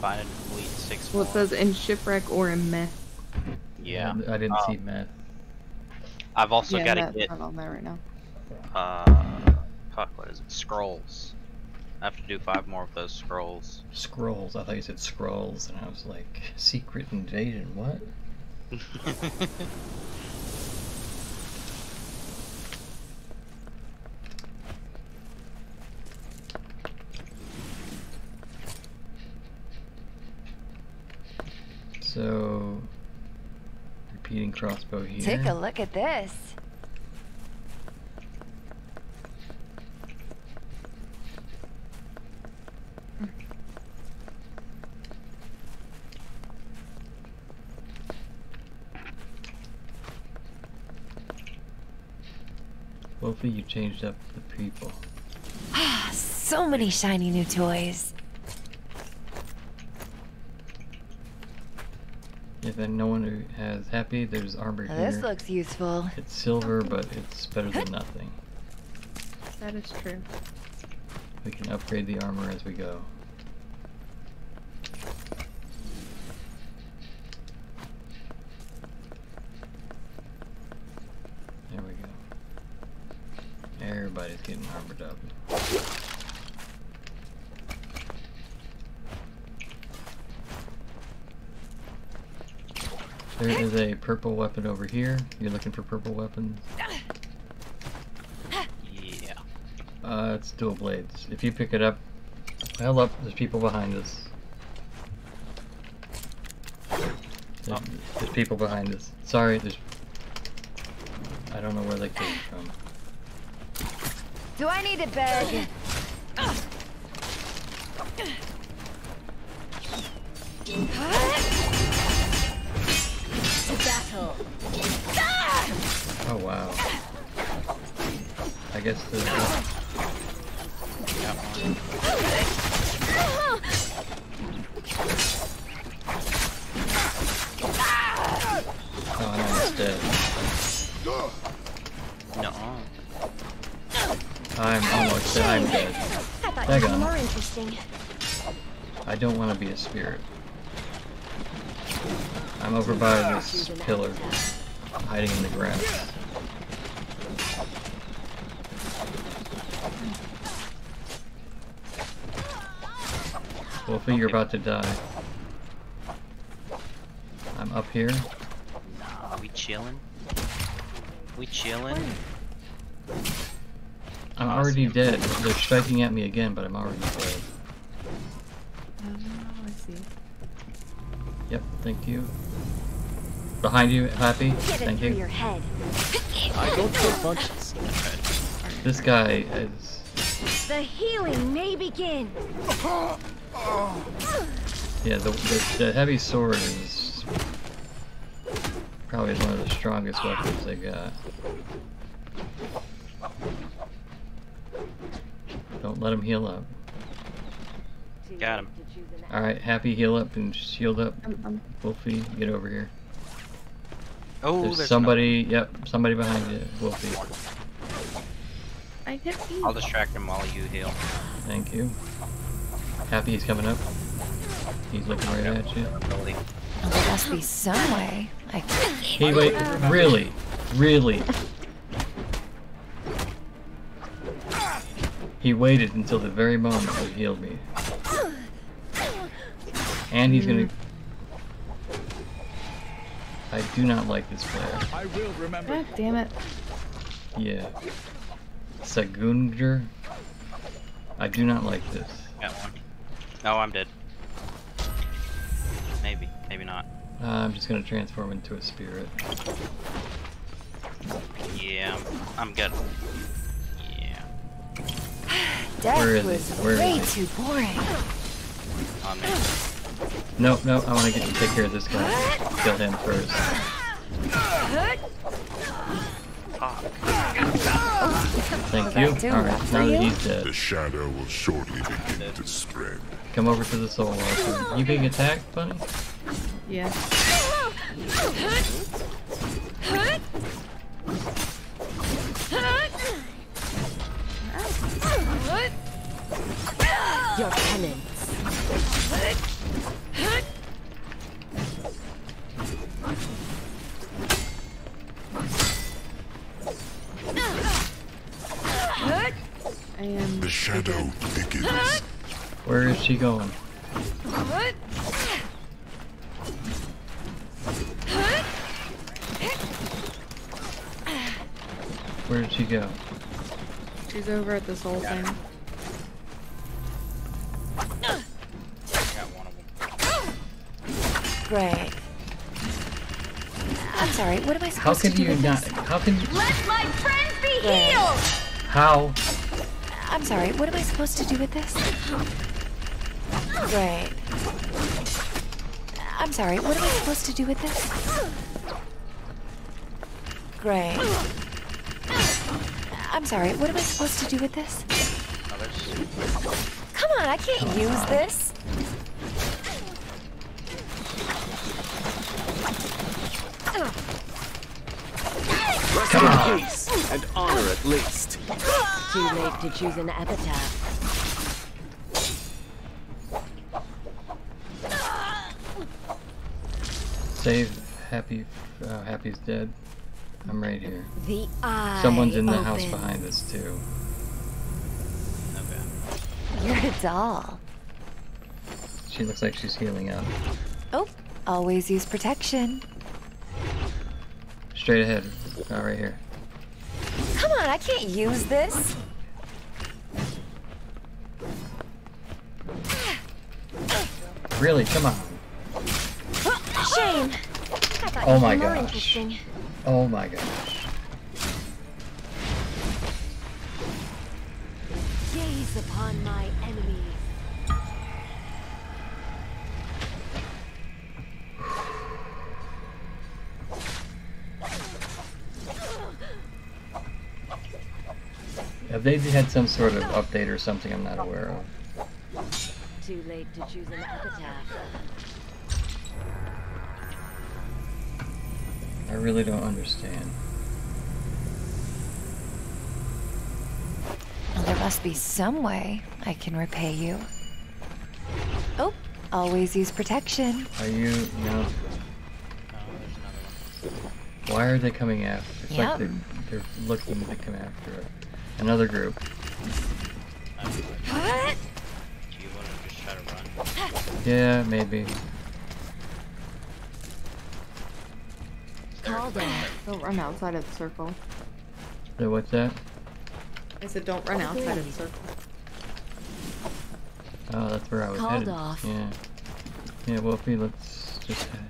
Find and complete six well, it says in Shipwreck or in Meth. Yeah. I, I didn't Um, see meth. I've also yeah, got to Meth's get not on there right now. uh, fuck, what is it? Scrolls. I have to do five more of those scrolls. Scrolls. I thought you said scrolls, and I was like, secret invasion. What? [LAUGHS] So, repeating crossbow here. Take a look at this. Wolfie, you changed up the people. Ah, so many shiny new toys. If then no one has happy, there's armor Now here. this looks useful. It's silver, but it's better than nothing. That is true. We can upgrade the armor as we go. There we go. Everybody's getting armored up. There is a purple weapon over here. You're looking for purple weapons? yeah. Uh, it's dual blades. If you pick it up, held up, there's people behind us. There's, there's people behind us. Sorry, there's. I don't know where they came from. Do I need a bag? [LAUGHS] To. Oh wow. I guess the. Got one. Oh, I'm almost dead. Nuh-uh. I'm almost dead. I'm dead. I thought you'd be on. more interesting. I don't want to be a spirit. I'm over by this pillar, hiding in the grass. Wolfie, you're about to die. I'm up here. Are we chilling? We chilling? I'm already dead. They're striking at me again, but I'm already dead. Oh, I see. Yep, thank you. Behind you, Happy. Thank you. your head. I don't throw punches. This guy is. The healing may begin. Yeah, the, the, the heavy sword is probably one of the strongest weapons they got. Don't let him heal up. Got him. to choose an Alright, Happy, heal up and shield up. I'm, I'm, Wolfie, get over here. Oh, There's, there's somebody, yep, somebody behind you, Wolfie. I get beat. another- I'll distract him while you heal. Thank you. Happy, he's coming up. He's looking right at you. Ability. Well, there must be some way I can. He wait, really, really. He waited until the very moment he healed me. And he's gonna. I do not like this player. I will remember. God damn it. Yeah. Sagunger. I do not like this. Got one. Oh, I'm dead. Maybe, maybe not. Uh, I'm just gonna transform into a spirit. Yeah, I'm, I'm good. Yeah, Death Where is he? was Where is way he? too boring. on me. No, no, I want to get to take care of this guy. Kill him first. Thank you. Alright, now that he's dead. The shadow will shortly begin to spread. Come over to the soul altar. You being attacked, bunny? Yeah. Your penance. Am. The shadow thickens. Where is she going? Where did she go? She's over at this whole thing. Got one of them. Great. I'm sorry, what am I How supposed can to do you with not? this? How can? you? Let my friends be healed! How? I'm sorry, what am I supposed to do with this? Great. I'm sorry, what am I supposed to do with this? Great. I'm sorry, what am I supposed to do with this? Come on, I can't use this. Rest in peace and honor at least. Too late to choose an epitaph. Save Happy. Uh, Happy's dead. I'm right here. The eye. Someone's in the house behind us too. Okay. You're a doll. She looks like she's healing up. Oh, always use protection. Straight ahead. Oh, right here. Come on, I can't use this. Really? Come on. Shame. Oh my gosh. Oh my gosh. Gaze upon my enemies. Have they had some sort of update or something I'm not aware of? Too late to choose an epitaph. I really don't understand. Well, there must be some way I can repay you. Oh, always use protection. Are you, no, Oh, there's another one. why are they coming after? It's Yep. like they're, they're looking to come after us. Another group. What? You want to just try to run? Yeah, maybe. Call down. Don't run outside of the circle. So what's that? I said don't run oh, outside of the circle. Oh, that's where I was Called headed. off. Yeah. Yeah, Wolfie, let's just head.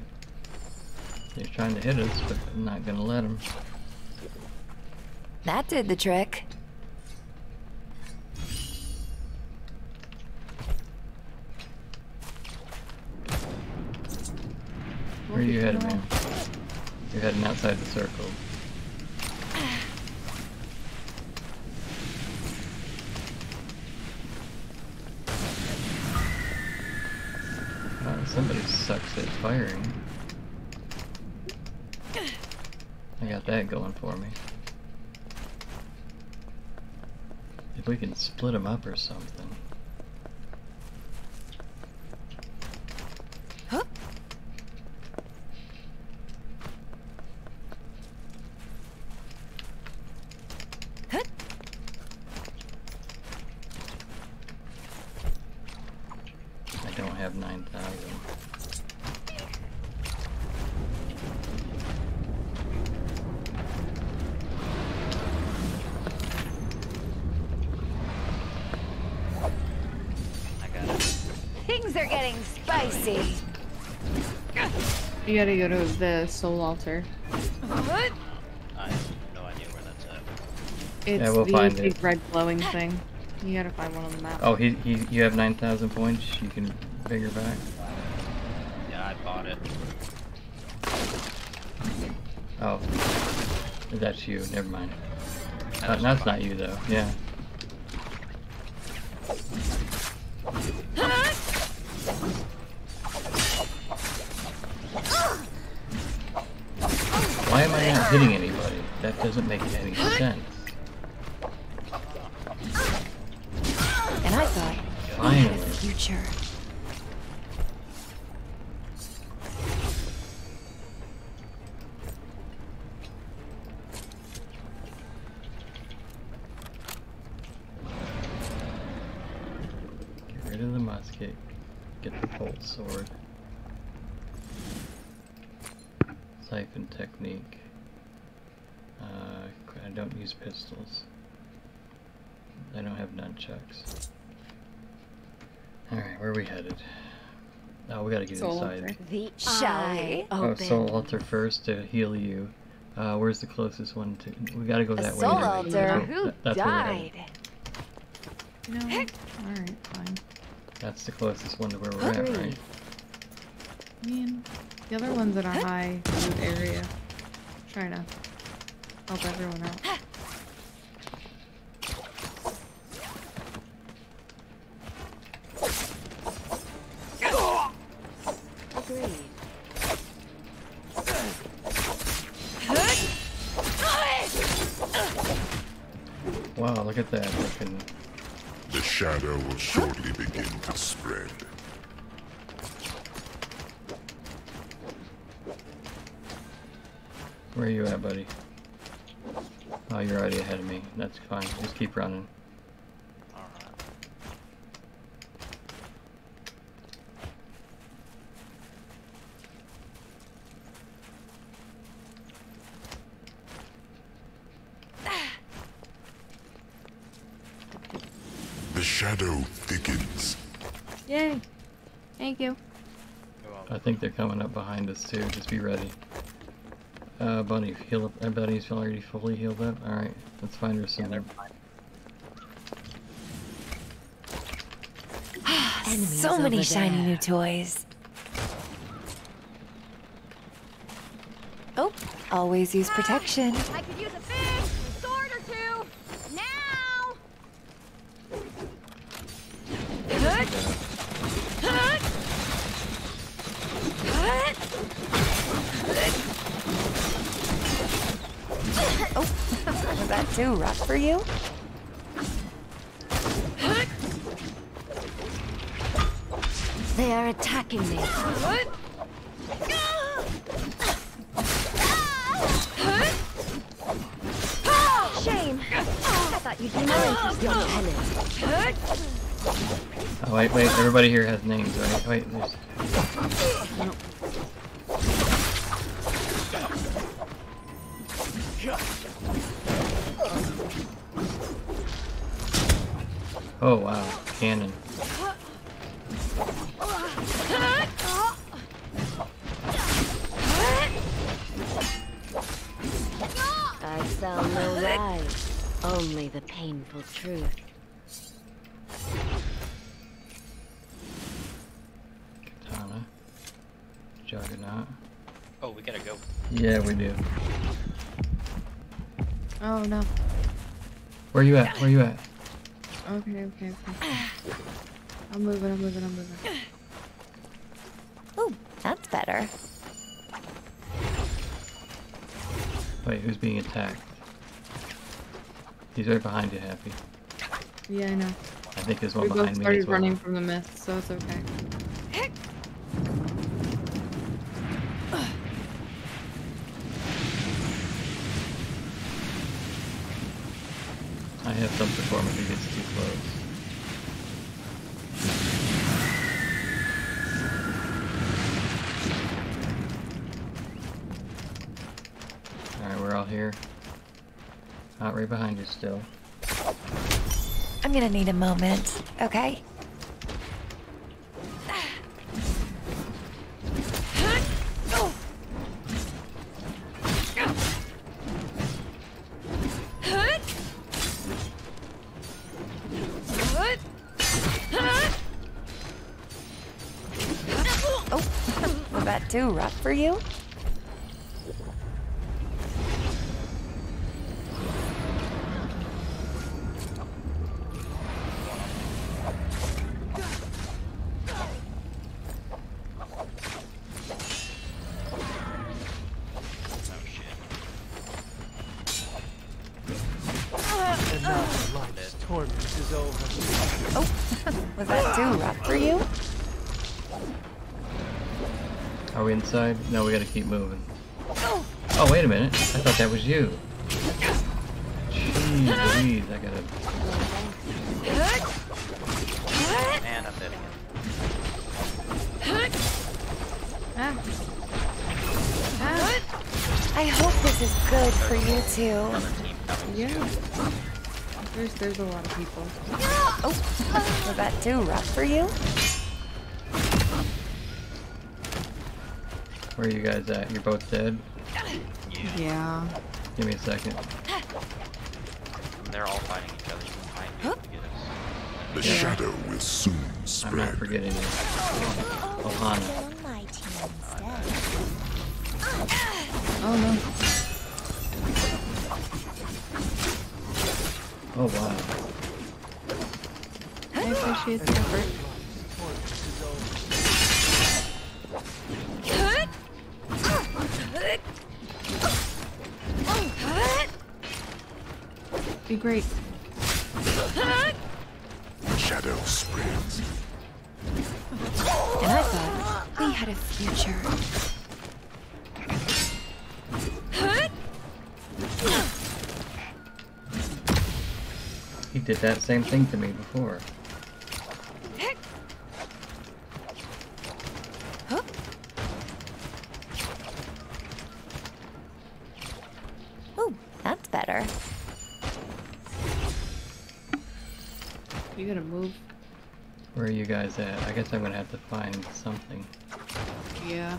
He's trying to hit us, but I'm not gonna let him. That did the trick. you're ahead of me. You're heading outside the circle. Somebody sucks at firing. I got that going for me. If we can split them up or something. Gotta go to the soul altar. What? I have no idea where that's at. It's Yeah, we'll the find big it. red glowing thing. You gotta find one on the map. Oh, he, he, you have 9,000 points? You can figure her back? Yeah, I bought it. Oh. That's you, never mind. That Uh, that's mine. not you though, yeah. Doesn't make any altar first to heal you. Uh, where's the closest one to? We gotta go A that way. soul anyway. altar. Who where- that's where we're died? No. Alright, fine. That's the closest one to where we're at, Agreed. right? Man, the other one's in a high loot area. Trying to help everyone out. That's fine. Just keep running. Alright. The shadow thickens. Yay! Thank you. I think they're coming up behind us too. Just be ready. Uh, Bunny, heal up. Bunny's already fully healed up. All right, let's find her Yeah, some. they're fine. Enemies so many over shiny there. new toys. Oh, always use protection. I could use a fish, a sword or two. Now. Oh, was that too rough for you? They are attacking me. Shame. I thought you'd be mine, young Helen. Oh wait, wait. Everybody here has names, right? Wait, there's. Cannon. I sell no lies, only the painful truth. Katana. Juggernaut. Oh, we gotta go. Yeah, we do. Oh no. Where you at? Where you at? Okay, okay, okay. I'm moving, I'm moving, I'm moving. Oh, that's better. Wait, who's being attacked? He's right behind you, Happy. Yeah, I know. I think there's We one both behind me started as well. running from the myth, so it's okay. I have for him if he gets too close. Alright, we're all here. Out right behind you still. I'm gonna need a moment, okay? For you? Are we? No, we gotta keep moving. Oh, wait a minute. I thought that was you. Jeez Louise, I gotta... And I'm dead again. I hope this is good for you too. Another team coming. Yeah. There's there's a lot of people. Oh, was that too rough for you? Where are you guys at? You're both dead? Yeah. Yeah. Give me a second. They're all fighting each other. You can find to get us. The shadow will soon spread. I'm not spread. forgetting you. Ohana. Be great. Shadow spreads. And I thought we had a future. He did that same thing to me before. Are you guys at? I guess I'm gonna have to find something. Yeah.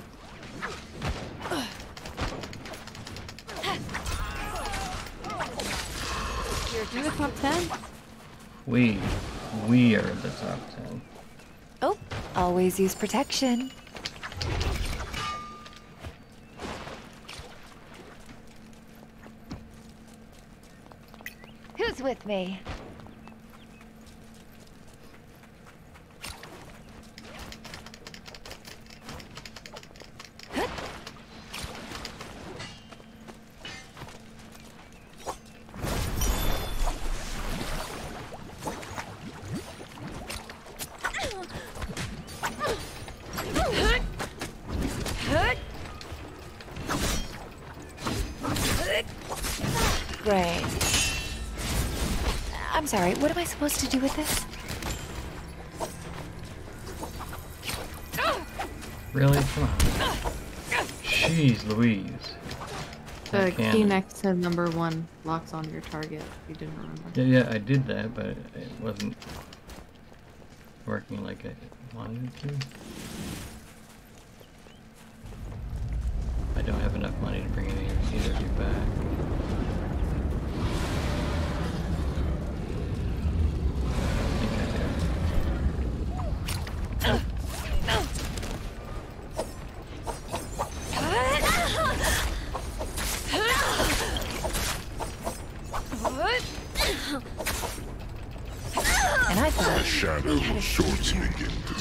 You're in the top 10? We, we are the top 10. Oh, always use protection. Who's with me? Supposed to do with this? Really? Come on. Jeez Louise. The key next to number one locks on your target. If you didn't remember. Yeah, yeah, I did that, but it wasn't working like I wanted it to.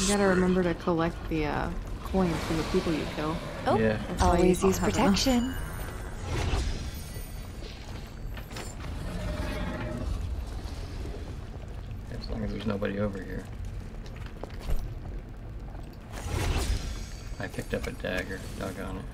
You gotta remember to collect the uh, coins from the people you kill. Oh, Yeah. That's always use have enough. protection. As long as there's nobody over here. I picked up a dagger. Doggone it.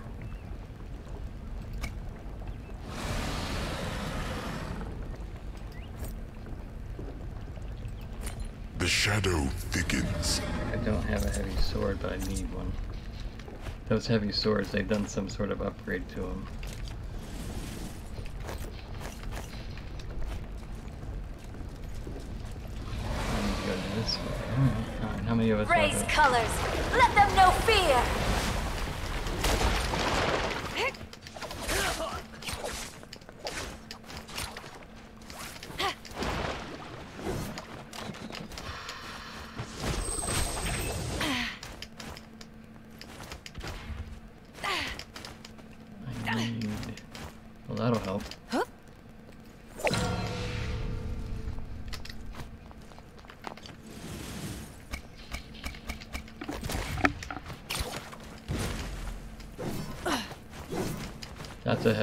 The shadow thickens. I don't have a heavy sword, but I need one. Those heavy swords, they've done some sort of upgrade to them. I need go this way. Alright, alright, How many of us Raise colors. Let them know fear.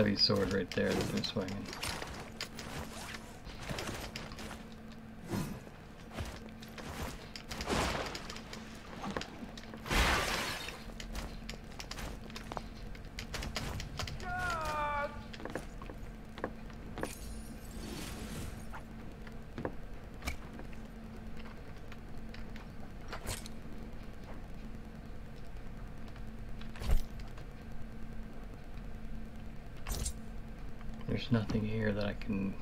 Heavy sword right there that they're swinging. There's nothing here that I can.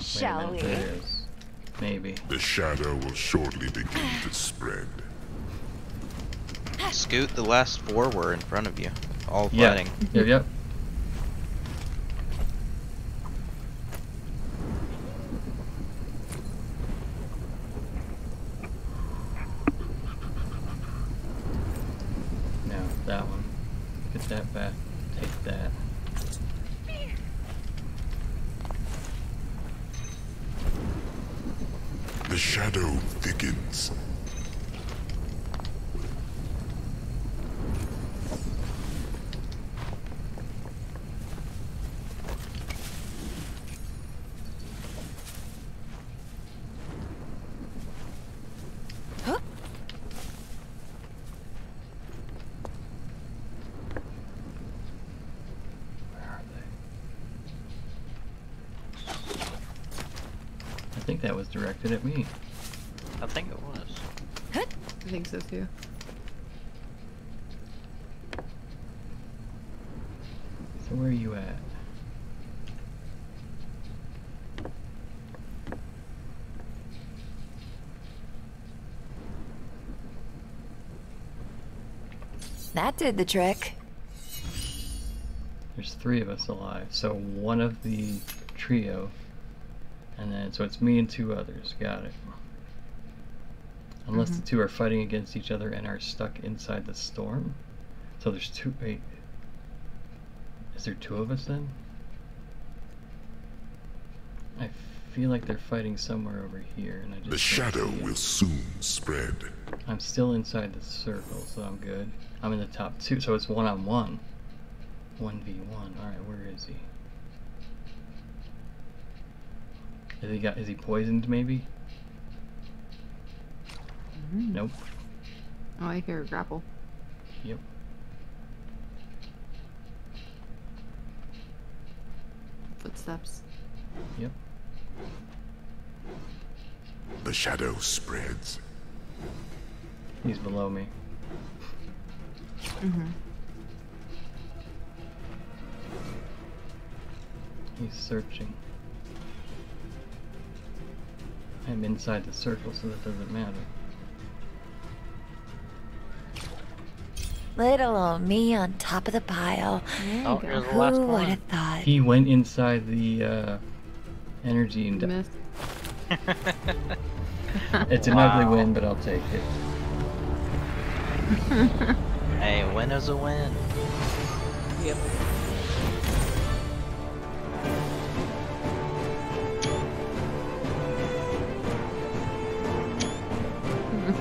Shall minute, we? There is. Maybe. The shadow will shortly begin to spread. [SIGHS] Scoot, the last four were in front of you. All Yeah. fighting. Yep, yep. No, that one. Get that back. Take that. The shadow thickens. Where are they? I think that was directed at me. I think it was. I think so too. So where are you at? That did the trick. There's three of us alive. So one of the trio. And then, so it's me and two others. Got it. Unless the mm-hmm. two are fighting against each other and are stuck inside the storm. So there's two. Wait. Is there two of us then? I feel like they're fighting somewhere over here, and I just The shadow will soon spread. I'm still inside the circle, so I'm good. I'm in the top two, so it's one on one. One v one. All right, where is he? Is he got? Is he poisoned? Maybe. Nope. Oh, I hear a grapple. Yep. Footsteps. Yep. The shadow spreads. He's below me. Mm-hmm. He's searching. I'm inside the circle, so that doesn't matter. Little old me on top of the pile. Oh, you here's go. Who would have thought? He went inside the uh, energy and. Miss. [LAUGHS] It's an ugly win, but I'll take it. [LAUGHS] Hey, a win is a win. Yep.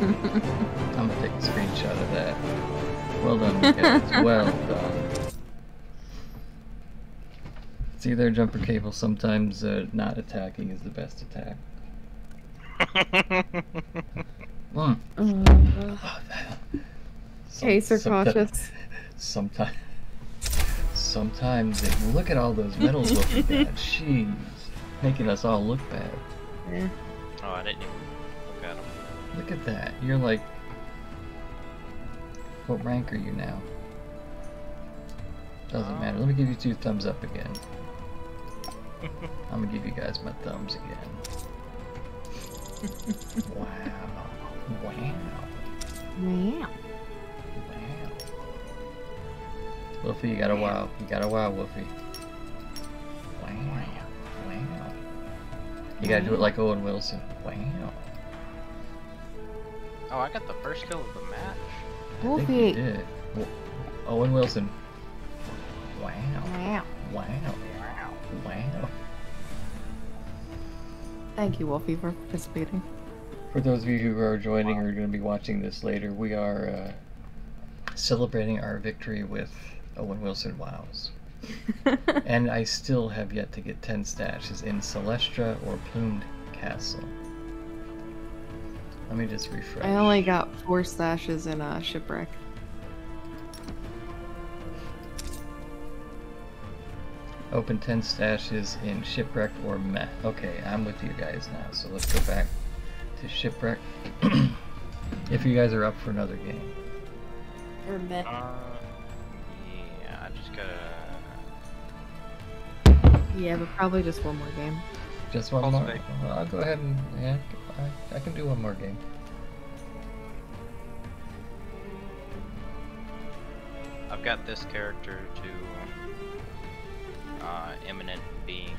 I'm gonna take a screenshot of that. Well done, you guys. [LAUGHS] well done. See there, jumper cable. Sometimes uh, not attacking is the best attack. [LAUGHS] Mm. Uh, Some- Case are cautious. [LAUGHS] Sometimes, sometimes they, look at all those medals looking bad. Jeez, making us all look bad. yeah. Oh, I didn't even look at him. Look at that. You're like, what rank are you now? Doesn't matter. Let me give you two thumbs up again. I'm gonna give you guys my thumbs again. [LAUGHS] wow. Wow. Wow. Wow. Wolfie, you got a wow. You got a wow, Wolfie. Wow. Wow. You gotta do it like Owen Wilson. Wow. Oh, I got the first kill of the match. I think you Wolfie. did. Wo- Owen Wilson. Wow. Wow. Wow. Wow. Thank you, Wolfie, for participating. For those of you who are joining or are going to be watching this later, we are uh, celebrating our victory with Owen Wilson Wows. [LAUGHS] and I still have yet to get 10 stashes in Celestra or Plumed Castle. Let me just refresh. I only got four stashes in a shipwreck. Open 10 stashes in Shipwreck or Meh. Okay, I'm with you guys now, so let's go back to Shipwreck. [CLEARS THROAT] if you guys are up for another game. Or met. Uh, yeah, I just gotta. Yeah, but probably just one more game. Just one more? Well, I'll go ahead and, yeah, I, I can do one more game. I've got this character to uh, imminent being.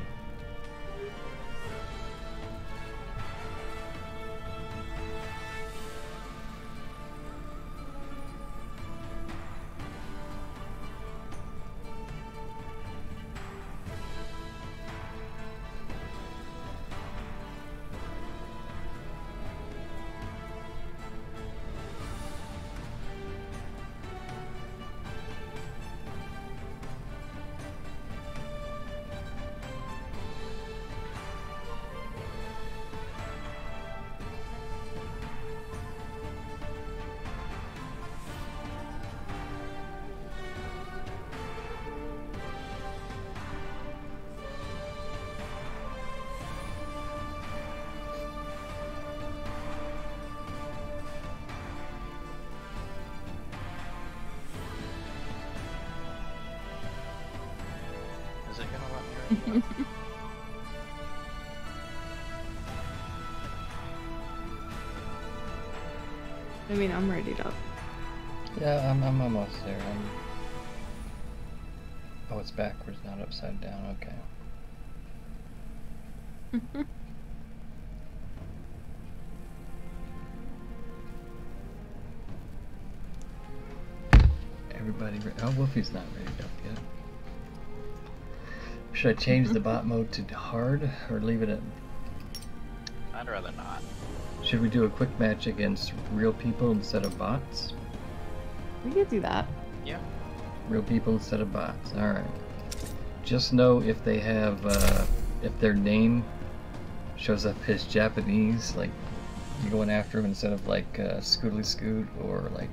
Mean, I'm ready to. Yeah, I'm, I'm almost there. I'm... Oh, it's backwards, not upside down. Okay. [LAUGHS] Everybody, re- oh, Wolfie's not ready up yet. Should I change the [LAUGHS] bot mode to hard or leave it at? I'd rather not. Should we do a quick match against real people instead of bots? We could do that. Yeah. Real people instead of bots. All right. Just know if they have, uh, if their name shows up as Japanese, like you're going after them instead of like uh, Scootly Scoot or like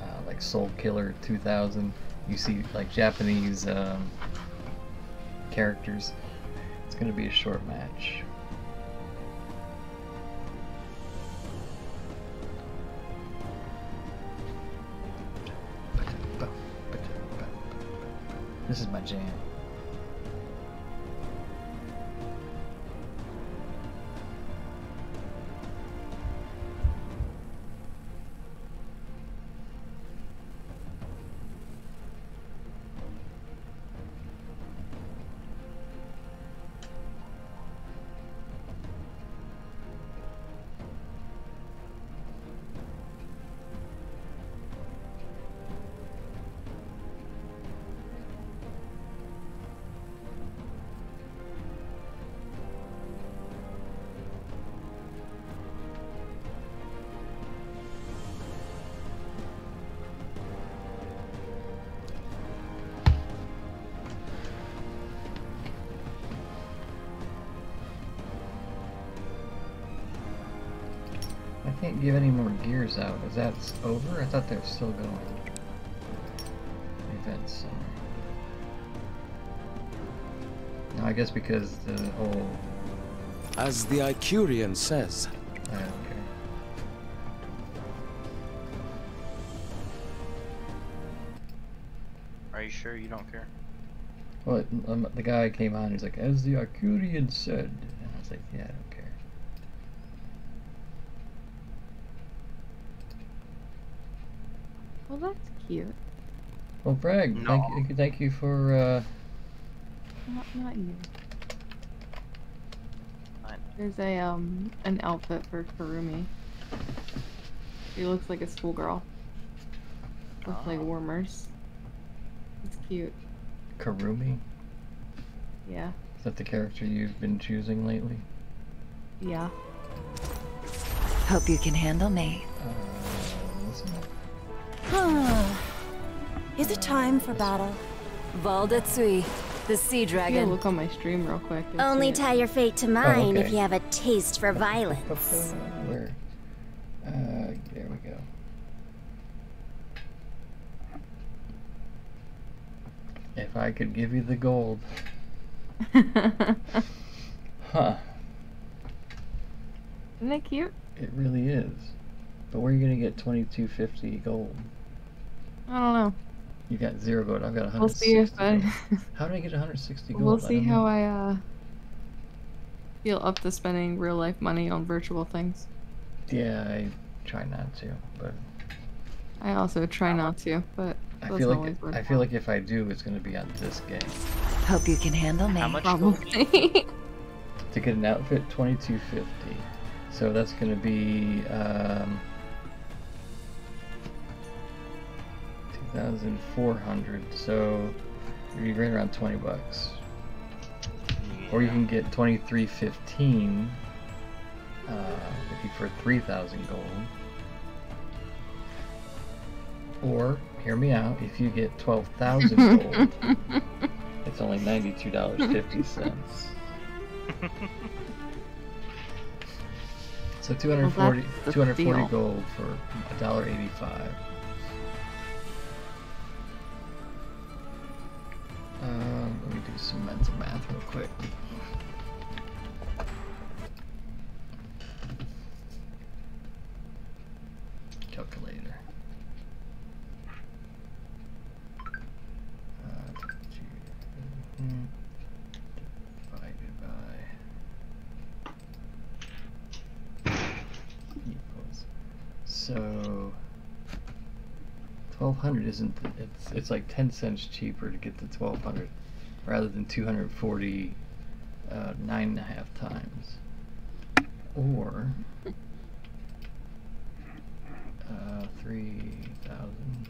uh, like Soul Killer 2000. You see like Japanese um, characters. It's gonna be a short match. This is my jam. Can't give any more gears out. Is that over? I thought they were still going. Event center. No, I guess because the whole. As the Icurian says, I don't care. Are you sure you don't care? Well, it- um, the guy came on. He's like, "As the Icurian said," and I was like, "Yeah, I don't care." Well, that's cute. Well, Bragg, thank No. you, thank you for. Uh, Not, not you. There's a um an outfit for Kurumi. She looks like a schoolgirl with like Ah. warmers. It's cute. Kurumi. Yeah. Is that the character you've been choosing lately? Yeah. Hope you can handle me. Uh, listen. Is it time for battle? Valda Cui, the sea Yeah, dragon. look on my stream real quick. Only see it. tie your fate to mine if okay. you have a taste for violence. Where? Uh, there we go. If I could give you the gold. [LAUGHS] Huh. Isn't that cute? It really is. But where are you gonna get twenty two fifty gold? I don't know. You got zero gold. I've got one We'll hundred see if I. [LAUGHS] How did I get one hundred sixty gold? we'll I see don't how know. I uh feel up to spending real life money on virtual things. Yeah, I try not to, but I also try not to, but I feel like it, I feel like if I do, it's gonna be on this game. Hope you can handle me. How much gold? probably. [LAUGHS] To get an outfit, twenty two fifty. So that's gonna be um, two thousand four hundred. So you're right around twenty bucks. Or you can get twenty three fifteen uh, if you for three thousand gold. Or hear me out, if you get twelve thousand [LAUGHS] gold, it's only ninety two dollars fifty cents. [LAUGHS] So 240, that's the 240 deal. gold for $1.85. Um, let me do some mental math real quick. Calculator. Uh, divided by equals. So twelve hundred isn't. It's it's like ten cents cheaper to get the twelve hundred rather than two hundred forty uh, nine and a half times. Or uh, three thousand.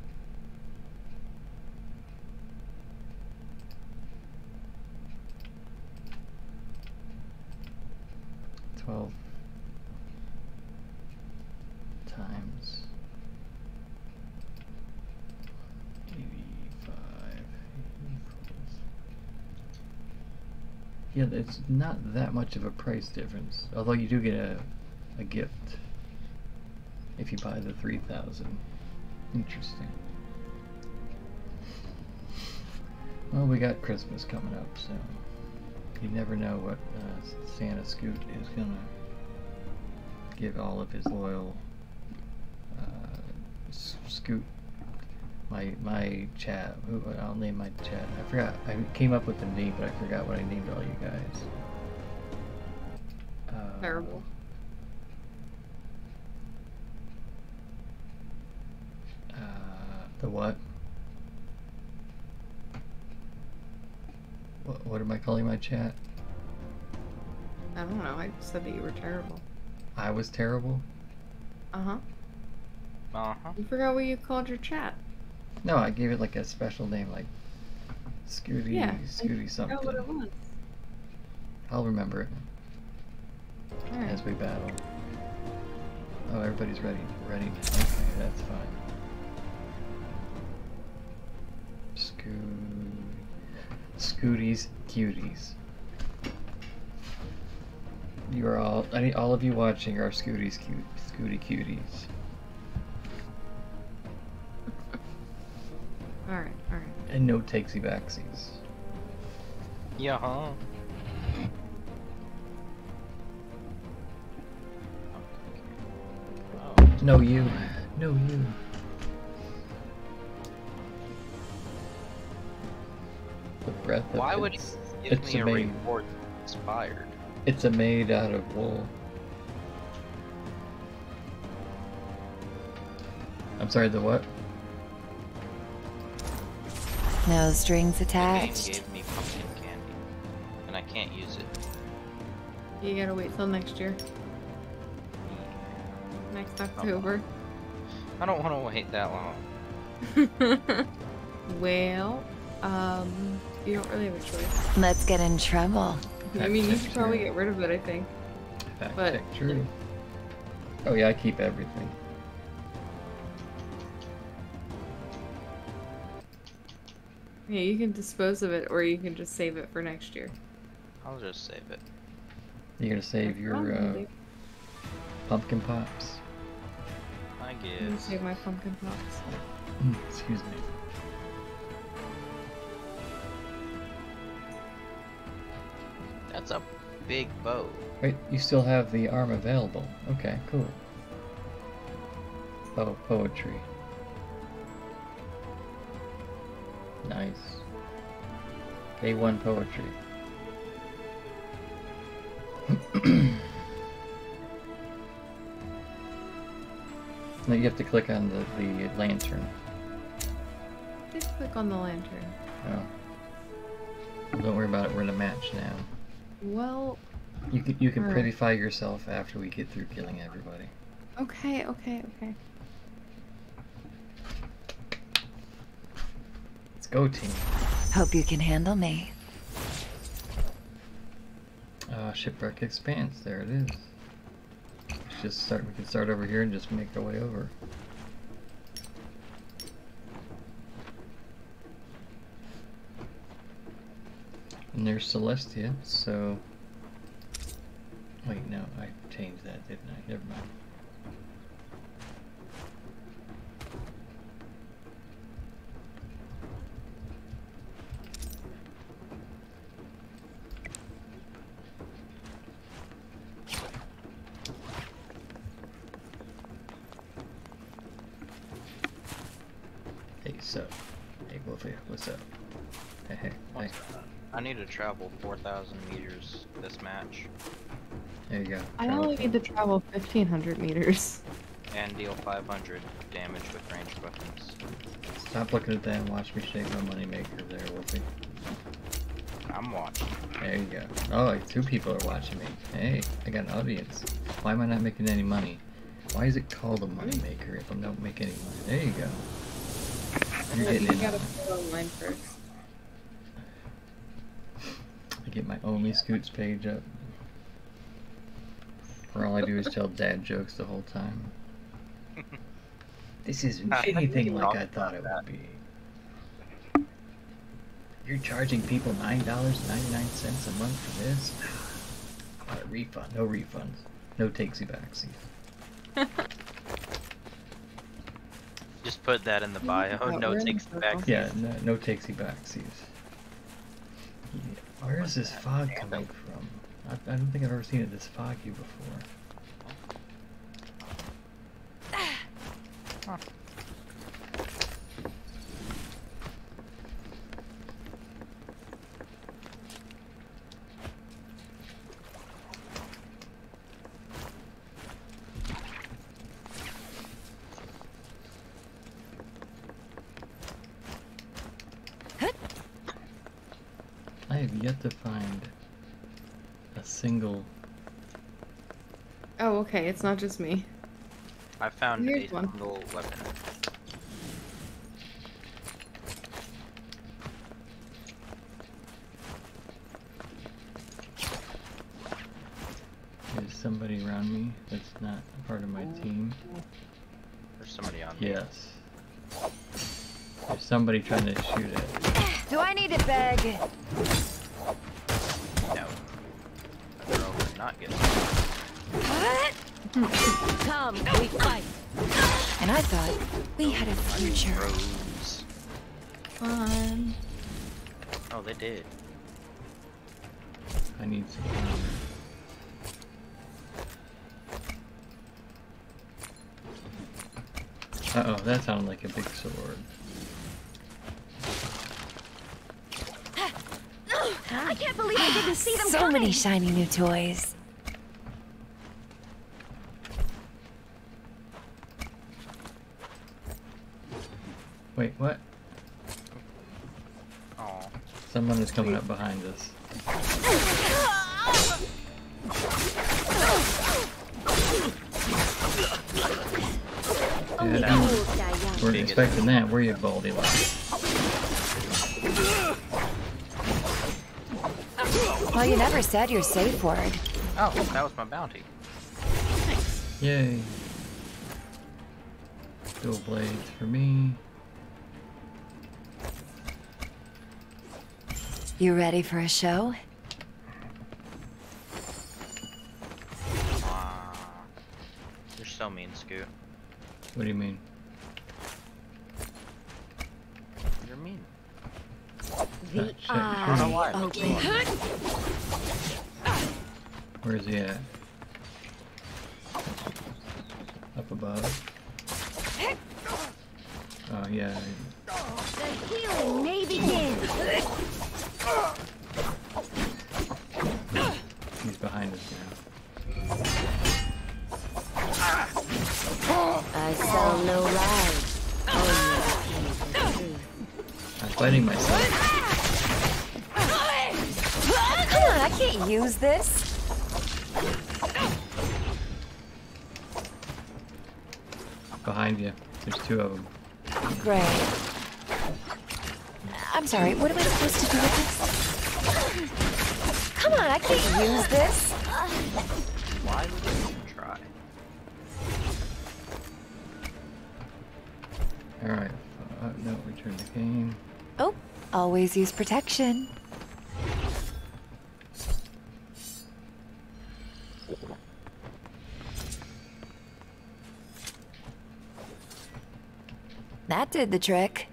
Twelve times eighty-five equals. Yeah, it's not that much of a price difference. Although you do get a a gift if you buy the three thousand. Interesting. Well, we got Christmas coming up, so you never know what uh, Santa Scoot is gonna give all of his loyal uh, Scoot. My my chat. I'll name my chat. I forgot. I came up with the name, but I forgot what I named all you guys. Uh, Terrible. Uh, the what? What, what am I calling my chat? I don't know. I said that you were terrible. I was terrible? Uh huh. Uh huh. You forgot what you called your chat. No, I gave it like a special name, like Scooty, Yeah, Scooty something. what it was. I'll remember it Alright. as we battle. Oh, everybody's ready. Ready? Okay, that's fine. Scoot. Scooties, cuties. You are all, I need all of you watching are Scooties, cute, Scooty cuties. And no takesy backsies. Yeah, huh? No you. No you. The breath of Why would he it's, give it's me a maid. reward expired? It's a made out of wool. I'm sorry, the what? No strings The game attached. gave me pumpkin candy, and I can't use it. You gotta wait till next year. Next October. I don't want to wait that long. [LAUGHS] well, um, you don't really have a choice. Let's get in trouble. I mean, you Fact should probably get rid of it, I think. Fact But- check true. Oh yeah, I keep everything. Yeah, you can dispose of it, or you can just save it for next year. I'll just save it. You're gonna save your uh, pumpkin pops. I I'm gonna guess. save my pumpkin pops. Excuse me. That's a big bow. Wait, you still have the arm available. Okay, cool. Oh, poetry. Nice. A1 poetry. [CLEARS THROAT] now you have to click on the, the lantern. Just click on the lantern. Oh. Don't worry about it, we're in a match now. Well, You can, you can Alright. prettify yourself after we get through killing everybody. okay, okay, okay. Let's go, team. Hope you can handle me. Uh, shipwreck expanse. There it is. Let's just start. We can start over here and just make our way over. And there's Celestia. So. Wait, no, I changed that, didn't I? Never mind. Hey, so. Hey, Wolfie, what's up? Hey, hey, hey. I need to travel 4,000 meters this match There you go. I Travel only need to travel 1500 meters. and deal 500 damage with ranged weapons. Stop looking at that and watch me shake my moneymaker there, Wolfie. I'm watching. There you go. Oh, like two people are watching me. Hey, I got an audience. Why am I not making any money? Why is it called a moneymaker if I don't make any money? There you go. You're But getting you in. gotta put online first. I get my Omi Scoots page up. Where all I do is tell dad jokes the whole time. This isn't [LAUGHS] anything like I thought it would be. You're charging people nine dollars ninety nine cents a month for this? [SIGHS] Uh, refund, no refunds, no takesy backsies. [LAUGHS] Just put that in the bio. Oh, [LAUGHS] no we're the takes circle. back. Yeah, no, no takesy backsies. Yeah, Where is this fog coming from? I, I don't think I've ever seen it this foggy before. I have yet to find a single. Oh, okay, it's not just me. I found Here's a one. single weapon. There's somebody around me that's not part of my team. There's somebody on me. Yes. There's somebody trying to shoot it. Do I need a bag? No. I'd rather not get What? Come, we fight. And I thought we had a future. Rose. Fun. Oh, they did. I need some. Uh oh, that sounded like a big sword. I can't believe I didn't see them So coming. many shiny new toys. Wait, what? Oh. Someone is coming up behind us. Only Yeah, I fools die young. weren't Bigot. expecting that, were you, Baldy? Well, you never said your safe word. Oh, that was my bounty. Yay. Dual blades for me. You ready for a show? You're so mean, Scoot. What do you mean? You're mean. The Shut- shut I eye open. Where's he at? Up above? Oh, yeah. The healing two of them. Great. I'm sorry, what am I supposed to do with this? Come on, I can't use this. Why would you even try? Alright. Uh, no, return the game. Oh, always use protection. Did the trick.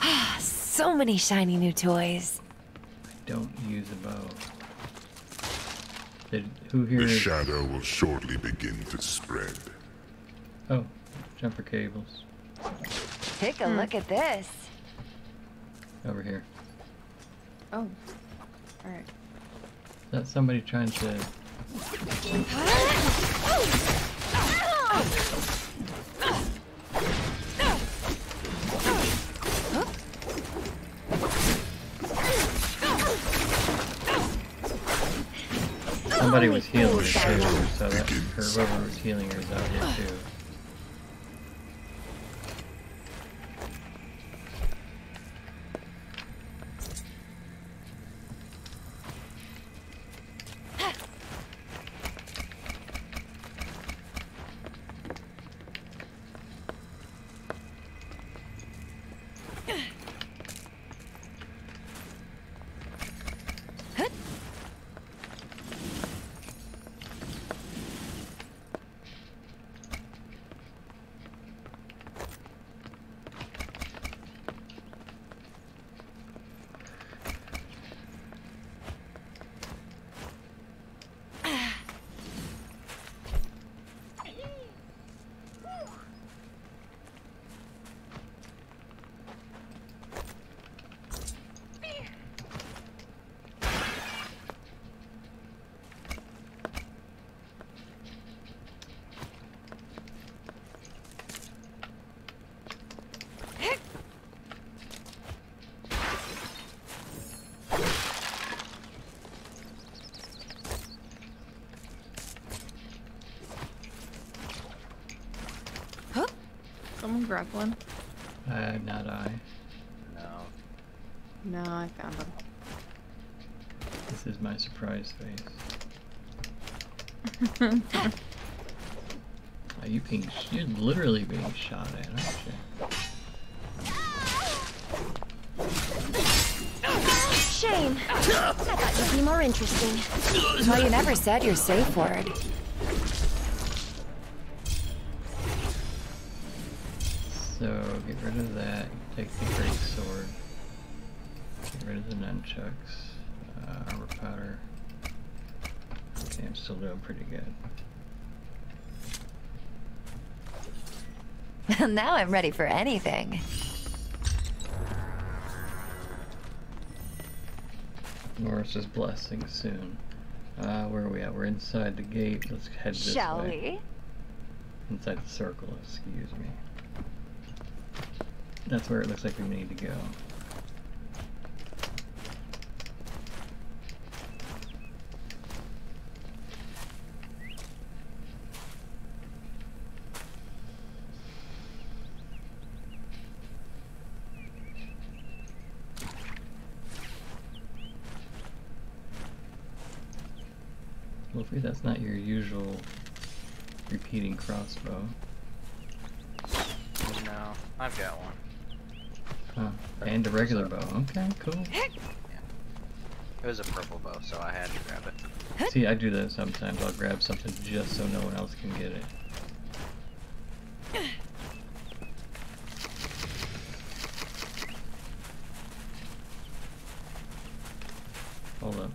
Ah, so many shiny new toys. I Don't use a bow. Did, who here The is... shadow will shortly begin to spread. Oh, jumper cables. Take a hmm. look at this. Over here. Oh. Alright. Is that somebody trying to... Somebody was healing her too, so that her whoever was healing her is out here too. Someone one. Uh, not I. No. No, I found them. This is my surprise face. [LAUGHS] Are you being? You're literally being shot at, aren't you? Shame. I thought you'd be more interesting. Well, you never said your safe word. Rid of the nunchucks. Uh, armor powder. Okay, I'm still doing pretty good. [LAUGHS] now I'm ready for anything. Morris's blessing soon. Uh, where are we at? We're inside the gate. Let's head this Shall way. we? Inside the circle, excuse me. That's where it looks like we need to go. Hopefully that's not your usual repeating crossbow. No, I've got one. Huh. And a regular bow. Okay, cool. It was a purple bow, so I had to grab it. See, I do that sometimes. I'll grab something just so no one else can get it. Hold up.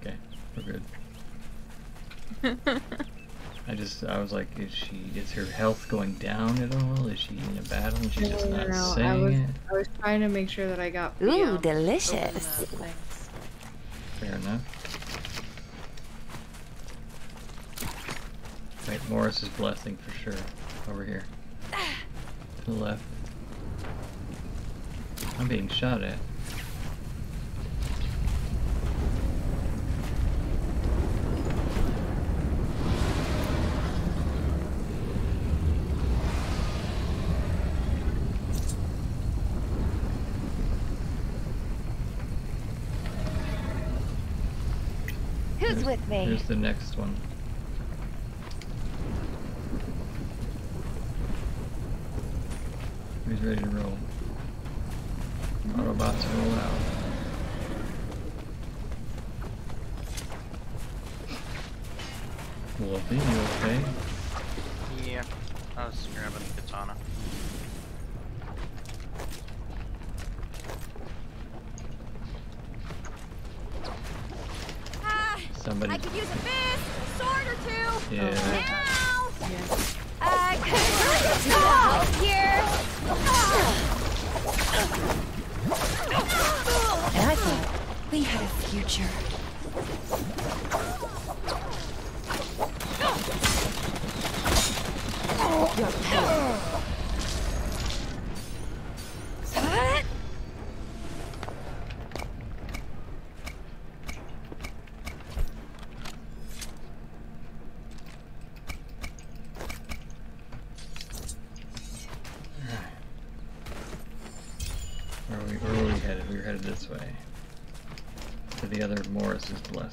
Okay, we're good. I just, I was like, is she, is her health going down at all? Is she in a battle and she's just not no, no, I saying was, it? I was trying to make sure that I got Ooh, um, delicious. open. Fair enough. Right, Morris's blessing for sure. Over here. To the left. I'm being shot at. Who's Here's- with Here's the next one. He's ready to roll?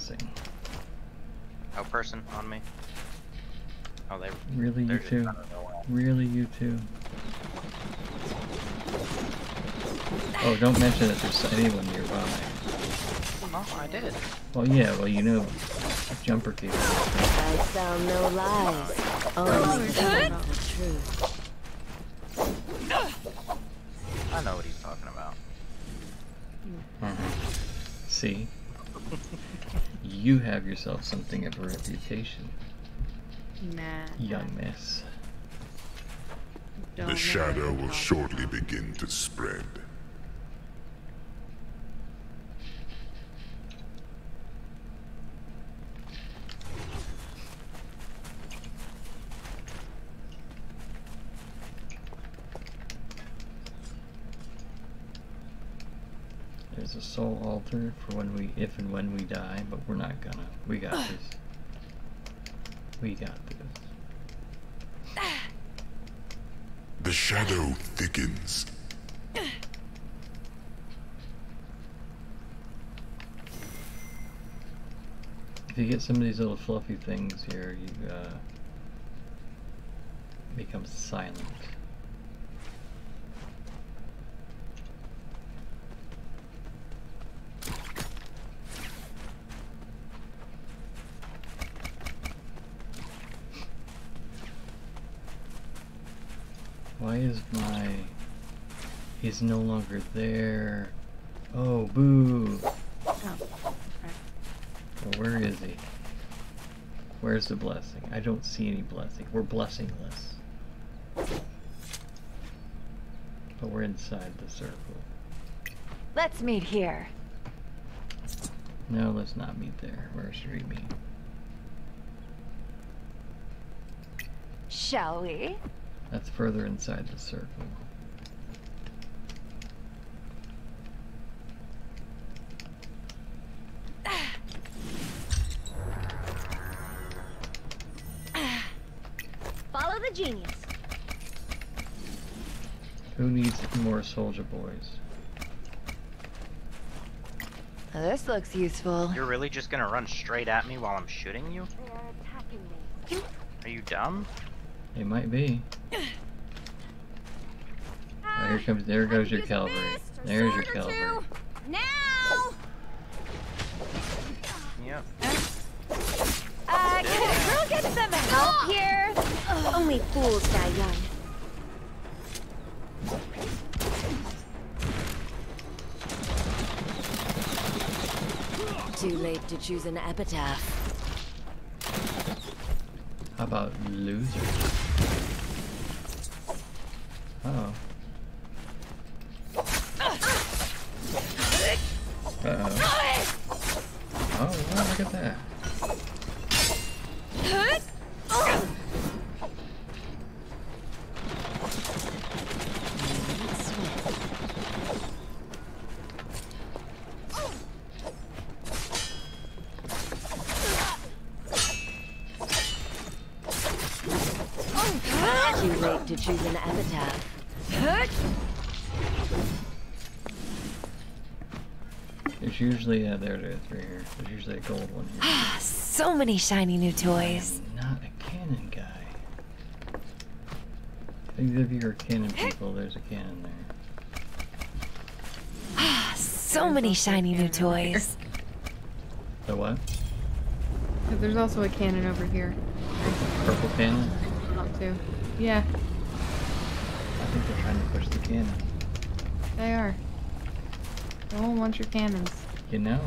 Morris's blessing. Oh, person on me. Oh, they. Really, you they're just two? out of nowhere. Really, you too. Oh, don't mention that there's anyone nearby. Oh, I did. Well, yeah, well, you know, jumper people. I tell no lies. Oh, Only the simple truth. Yourself something of a reputation, Nah. young miss. Don't The shadow will shortly begin to spread. There's a soul altar for when we, if and when we die, but we're not gonna. We got this. We got this. The shadow thickens. If you get some of these little fluffy things here, you uh, become silent. Why is my... No longer there. Oh, boo! Oh, Well, where is he? Where's the blessing? I don't see any blessing. We're blessingless. But we're inside the circle. Let's meet here. No, let's not meet there. Where should we meet? Shall we? That's further inside the circle. Follow the genius. Who needs more soldier boys? This looks useful. You're really just gonna run straight at me while I'm shooting you? Are. Are you dumb? It might be. Oh, here comes. There goes your cavalry. There's your cavalry. Now! Yep. Uh, can a girl get some help here? Only fools die young. To choose an epitaph. How about loser? There's usually a gold one here. [SIGHS] so many shiny new toys. Not a cannon guy. If either of you are cannon people, there's a cannon there. Ah, [SIGHS] so many shiny new toys. The what? There's also a cannon over here. Purple cannon? Not to. Yeah, I think they're trying to push the cannon. they are. No one wants your cannons. You know?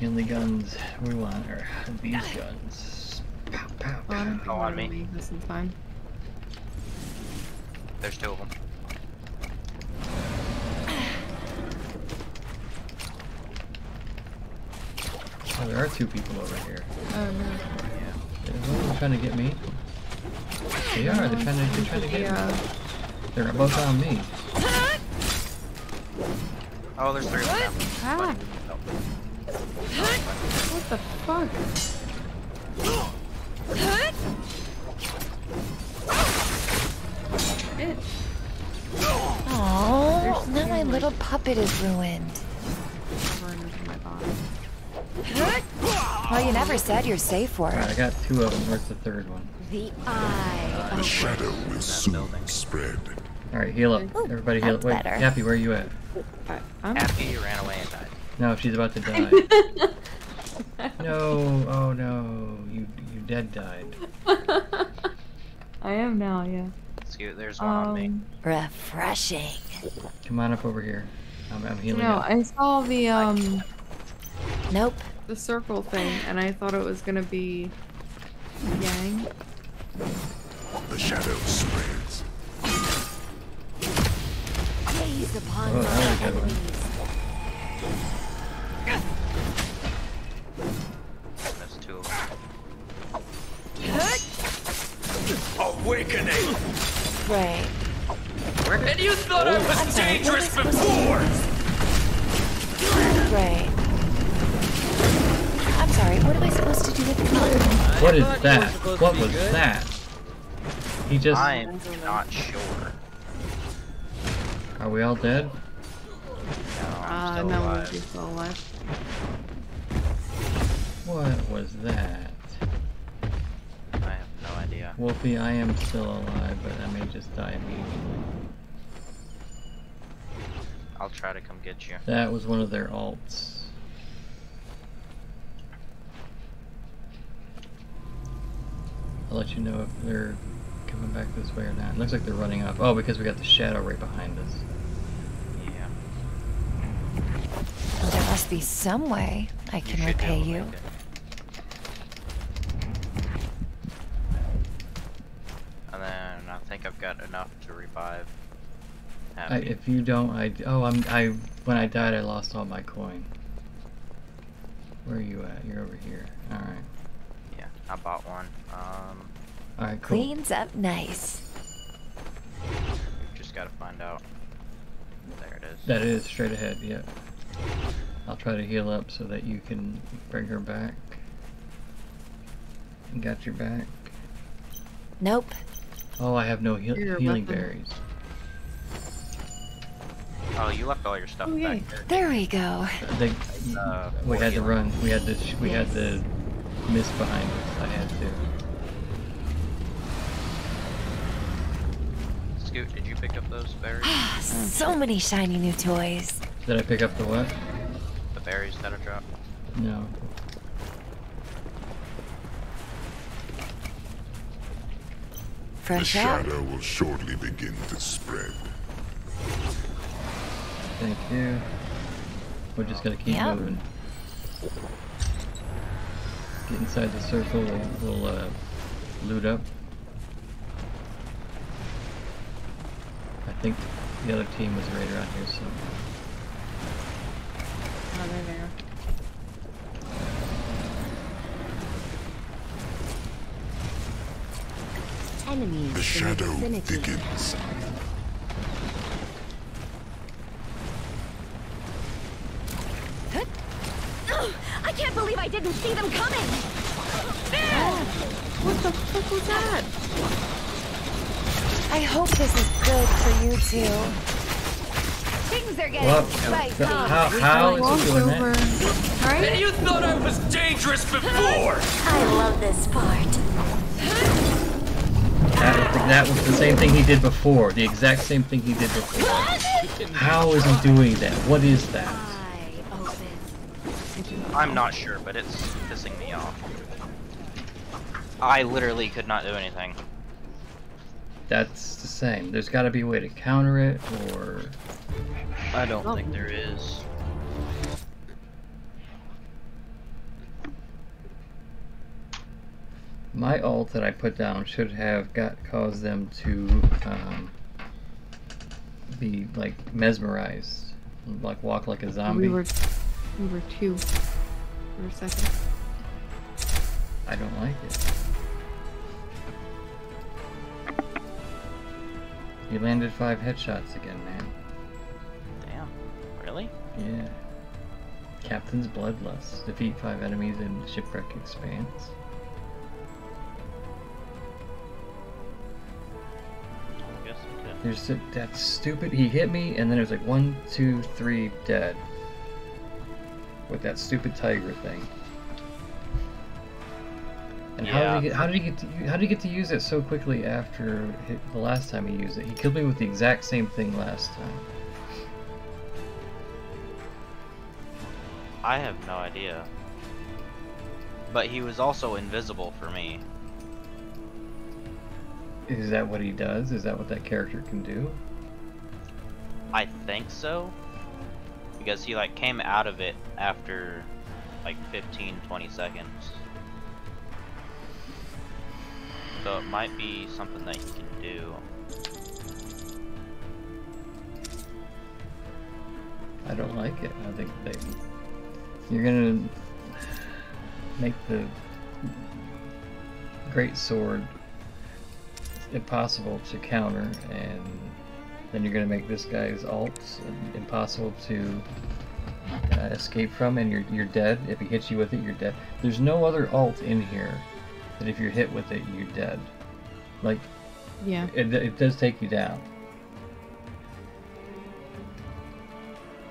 The only guns we want are these guns. Pow, pow, Well, don't pow. think Go on gonna me. this in time. There's two of them. Oh, there are two people over here. Oh no. Yeah. They're both trying to get me. They are. They're trying to. They're trying to get Yeah. me. They're both on me. Oh, there's three of them. Ah, Nope. What the fuck? Shit. Oh, now my little puppet is ruined. Burned into my body. Well, you never said you're safe for Alright, I got two of them. Where's the third one? The eye The of shadow will soon building. spread. Alright, heal up. Ooh, Everybody heal up. Wait, better. Happy, where are you at? I, I'm Happy you ran away and died. No, she's about to [LAUGHS] die. No, oh no. You you dead died. [LAUGHS] I am now, yeah. Excuse, there's one on me. Um, Refreshing. Come on up over here. I'm, I'm healing no, up. I saw the um Nope. the circle thing, and I thought it was gonna be Yang. The shadow spreads. gaze upon Oh, Awakening! Right. And you thought I was I'm dangerous am I supposed before! Right. I'm sorry, what am I supposed to do with the gun? What is thought you were that? supposed What was good. that? He just. I'm not sure. Are we all dead? No, I'm Uh, still no, alive. he's still alive. What was that? I have no idea. Wolfie, I am still alive, but I may just die immediately. I'll try to come get you. That was one of their ults. I'll let you know if they're coming back this way or not. It looks like they're running off. Oh, because we got the shadow right behind us. Yeah. Well, there must be some way I can repay you. make And then I think I've got enough to revive. I, if you don't, I oh I'm I when I died I lost all my coin. Where are you at? You're over here. All right. Yeah, I bought one. Um, All right. Cool. Cleans up nice. We just gotta find out. There it is. That is straight ahead. Yeah. I'll try to heal up so that you can bring her back. Got your back. Nope. Oh, I have no heal Your healing weapon. berries. Oh, you left all your stuff Oh, yay. back there. There we go. They, Uh, we had to run. We had the sh- we had the mist behind us. I had to. Scoot, did you pick up those berries? so many shiny new toys. Did I pick up the what? the berries that I dropped? No. The Fresh out. shadow will shortly begin to spread. Thank you. We're just gonna keep Yeah. moving. Get inside the circle. We'll, we'll uh, loot up. I think the other team was right around here, so Oh, they're there. Enemies The in shadow vicinity. thickens. I can't believe I didn't see them coming! What the fuck was that? I hope this is good for you two. Things are getting Well, spicy. how, how is Walk he doing over. that? Right? You thought I was dangerous before! I love this part. That was, the, that was the same thing he did before. The exact same thing he did before. How is he doing that? What is that? I open. I'm not sure, but it's pissing me off. I literally could not do anything. That's the same. There's got to be a way to counter it, or I don't think there is. My ult that I put down should have got caused them to um, be like mesmerized, like walk like a zombie. We were, we were two. We were second. I don't like it. You landed five headshots again, man. Damn. Really? Yeah. Captain's Bloodlust. Defeat five enemies in Shipwreck Expanse. There's a, that's stupid. He hit me, and then it was like one, two, three, dead. With that stupid tiger thing. And how did he Yeah. get? How did he get? To, how did he get to use it so quickly after hi- the last time he used it? He killed me with the exact same thing last time. I have no idea. But he was also invisible for me. Is that what he does? Is that what that character can do? I think so. Because he like came out of it after like 15, 20 seconds. So it might be something that he can do. I don't like it. I think they you're gonna make the great sword impossible to counter, and then you're gonna make this guy's ults impossible to uh, escape from, and you're you're dead. If he hits you with it, you're dead. There's no other ult in here that if you're hit with it, you're dead. Like Yeah. It, it does take you down.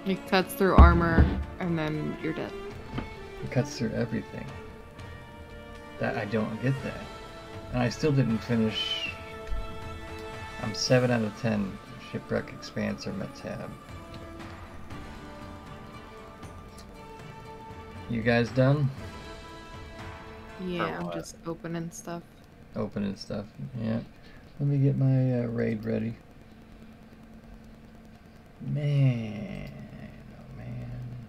It cuts through armor, and then you're dead. It cuts through everything. That I don't get that. And I still didn't finish. I'm 7 out of 10 Shipwreck Expanse or Metab. You guys done? Yeah, I'm just opening stuff. Opening stuff. Yeah. Let me get my uh, raid ready. Man, oh man.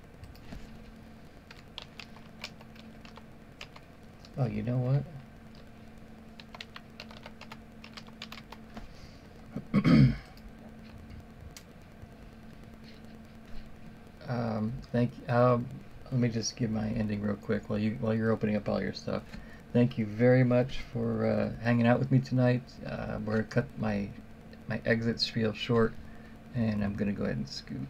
Oh, you know what? [CLEARS THROAT] um, thank. Um, let me just give my ending real quick while you while you're opening up all your stuff. Thank you very much for uh, hanging out with me tonight. Uh, we're gonna cut my my exit spiel short, and I'm gonna go ahead and scoot.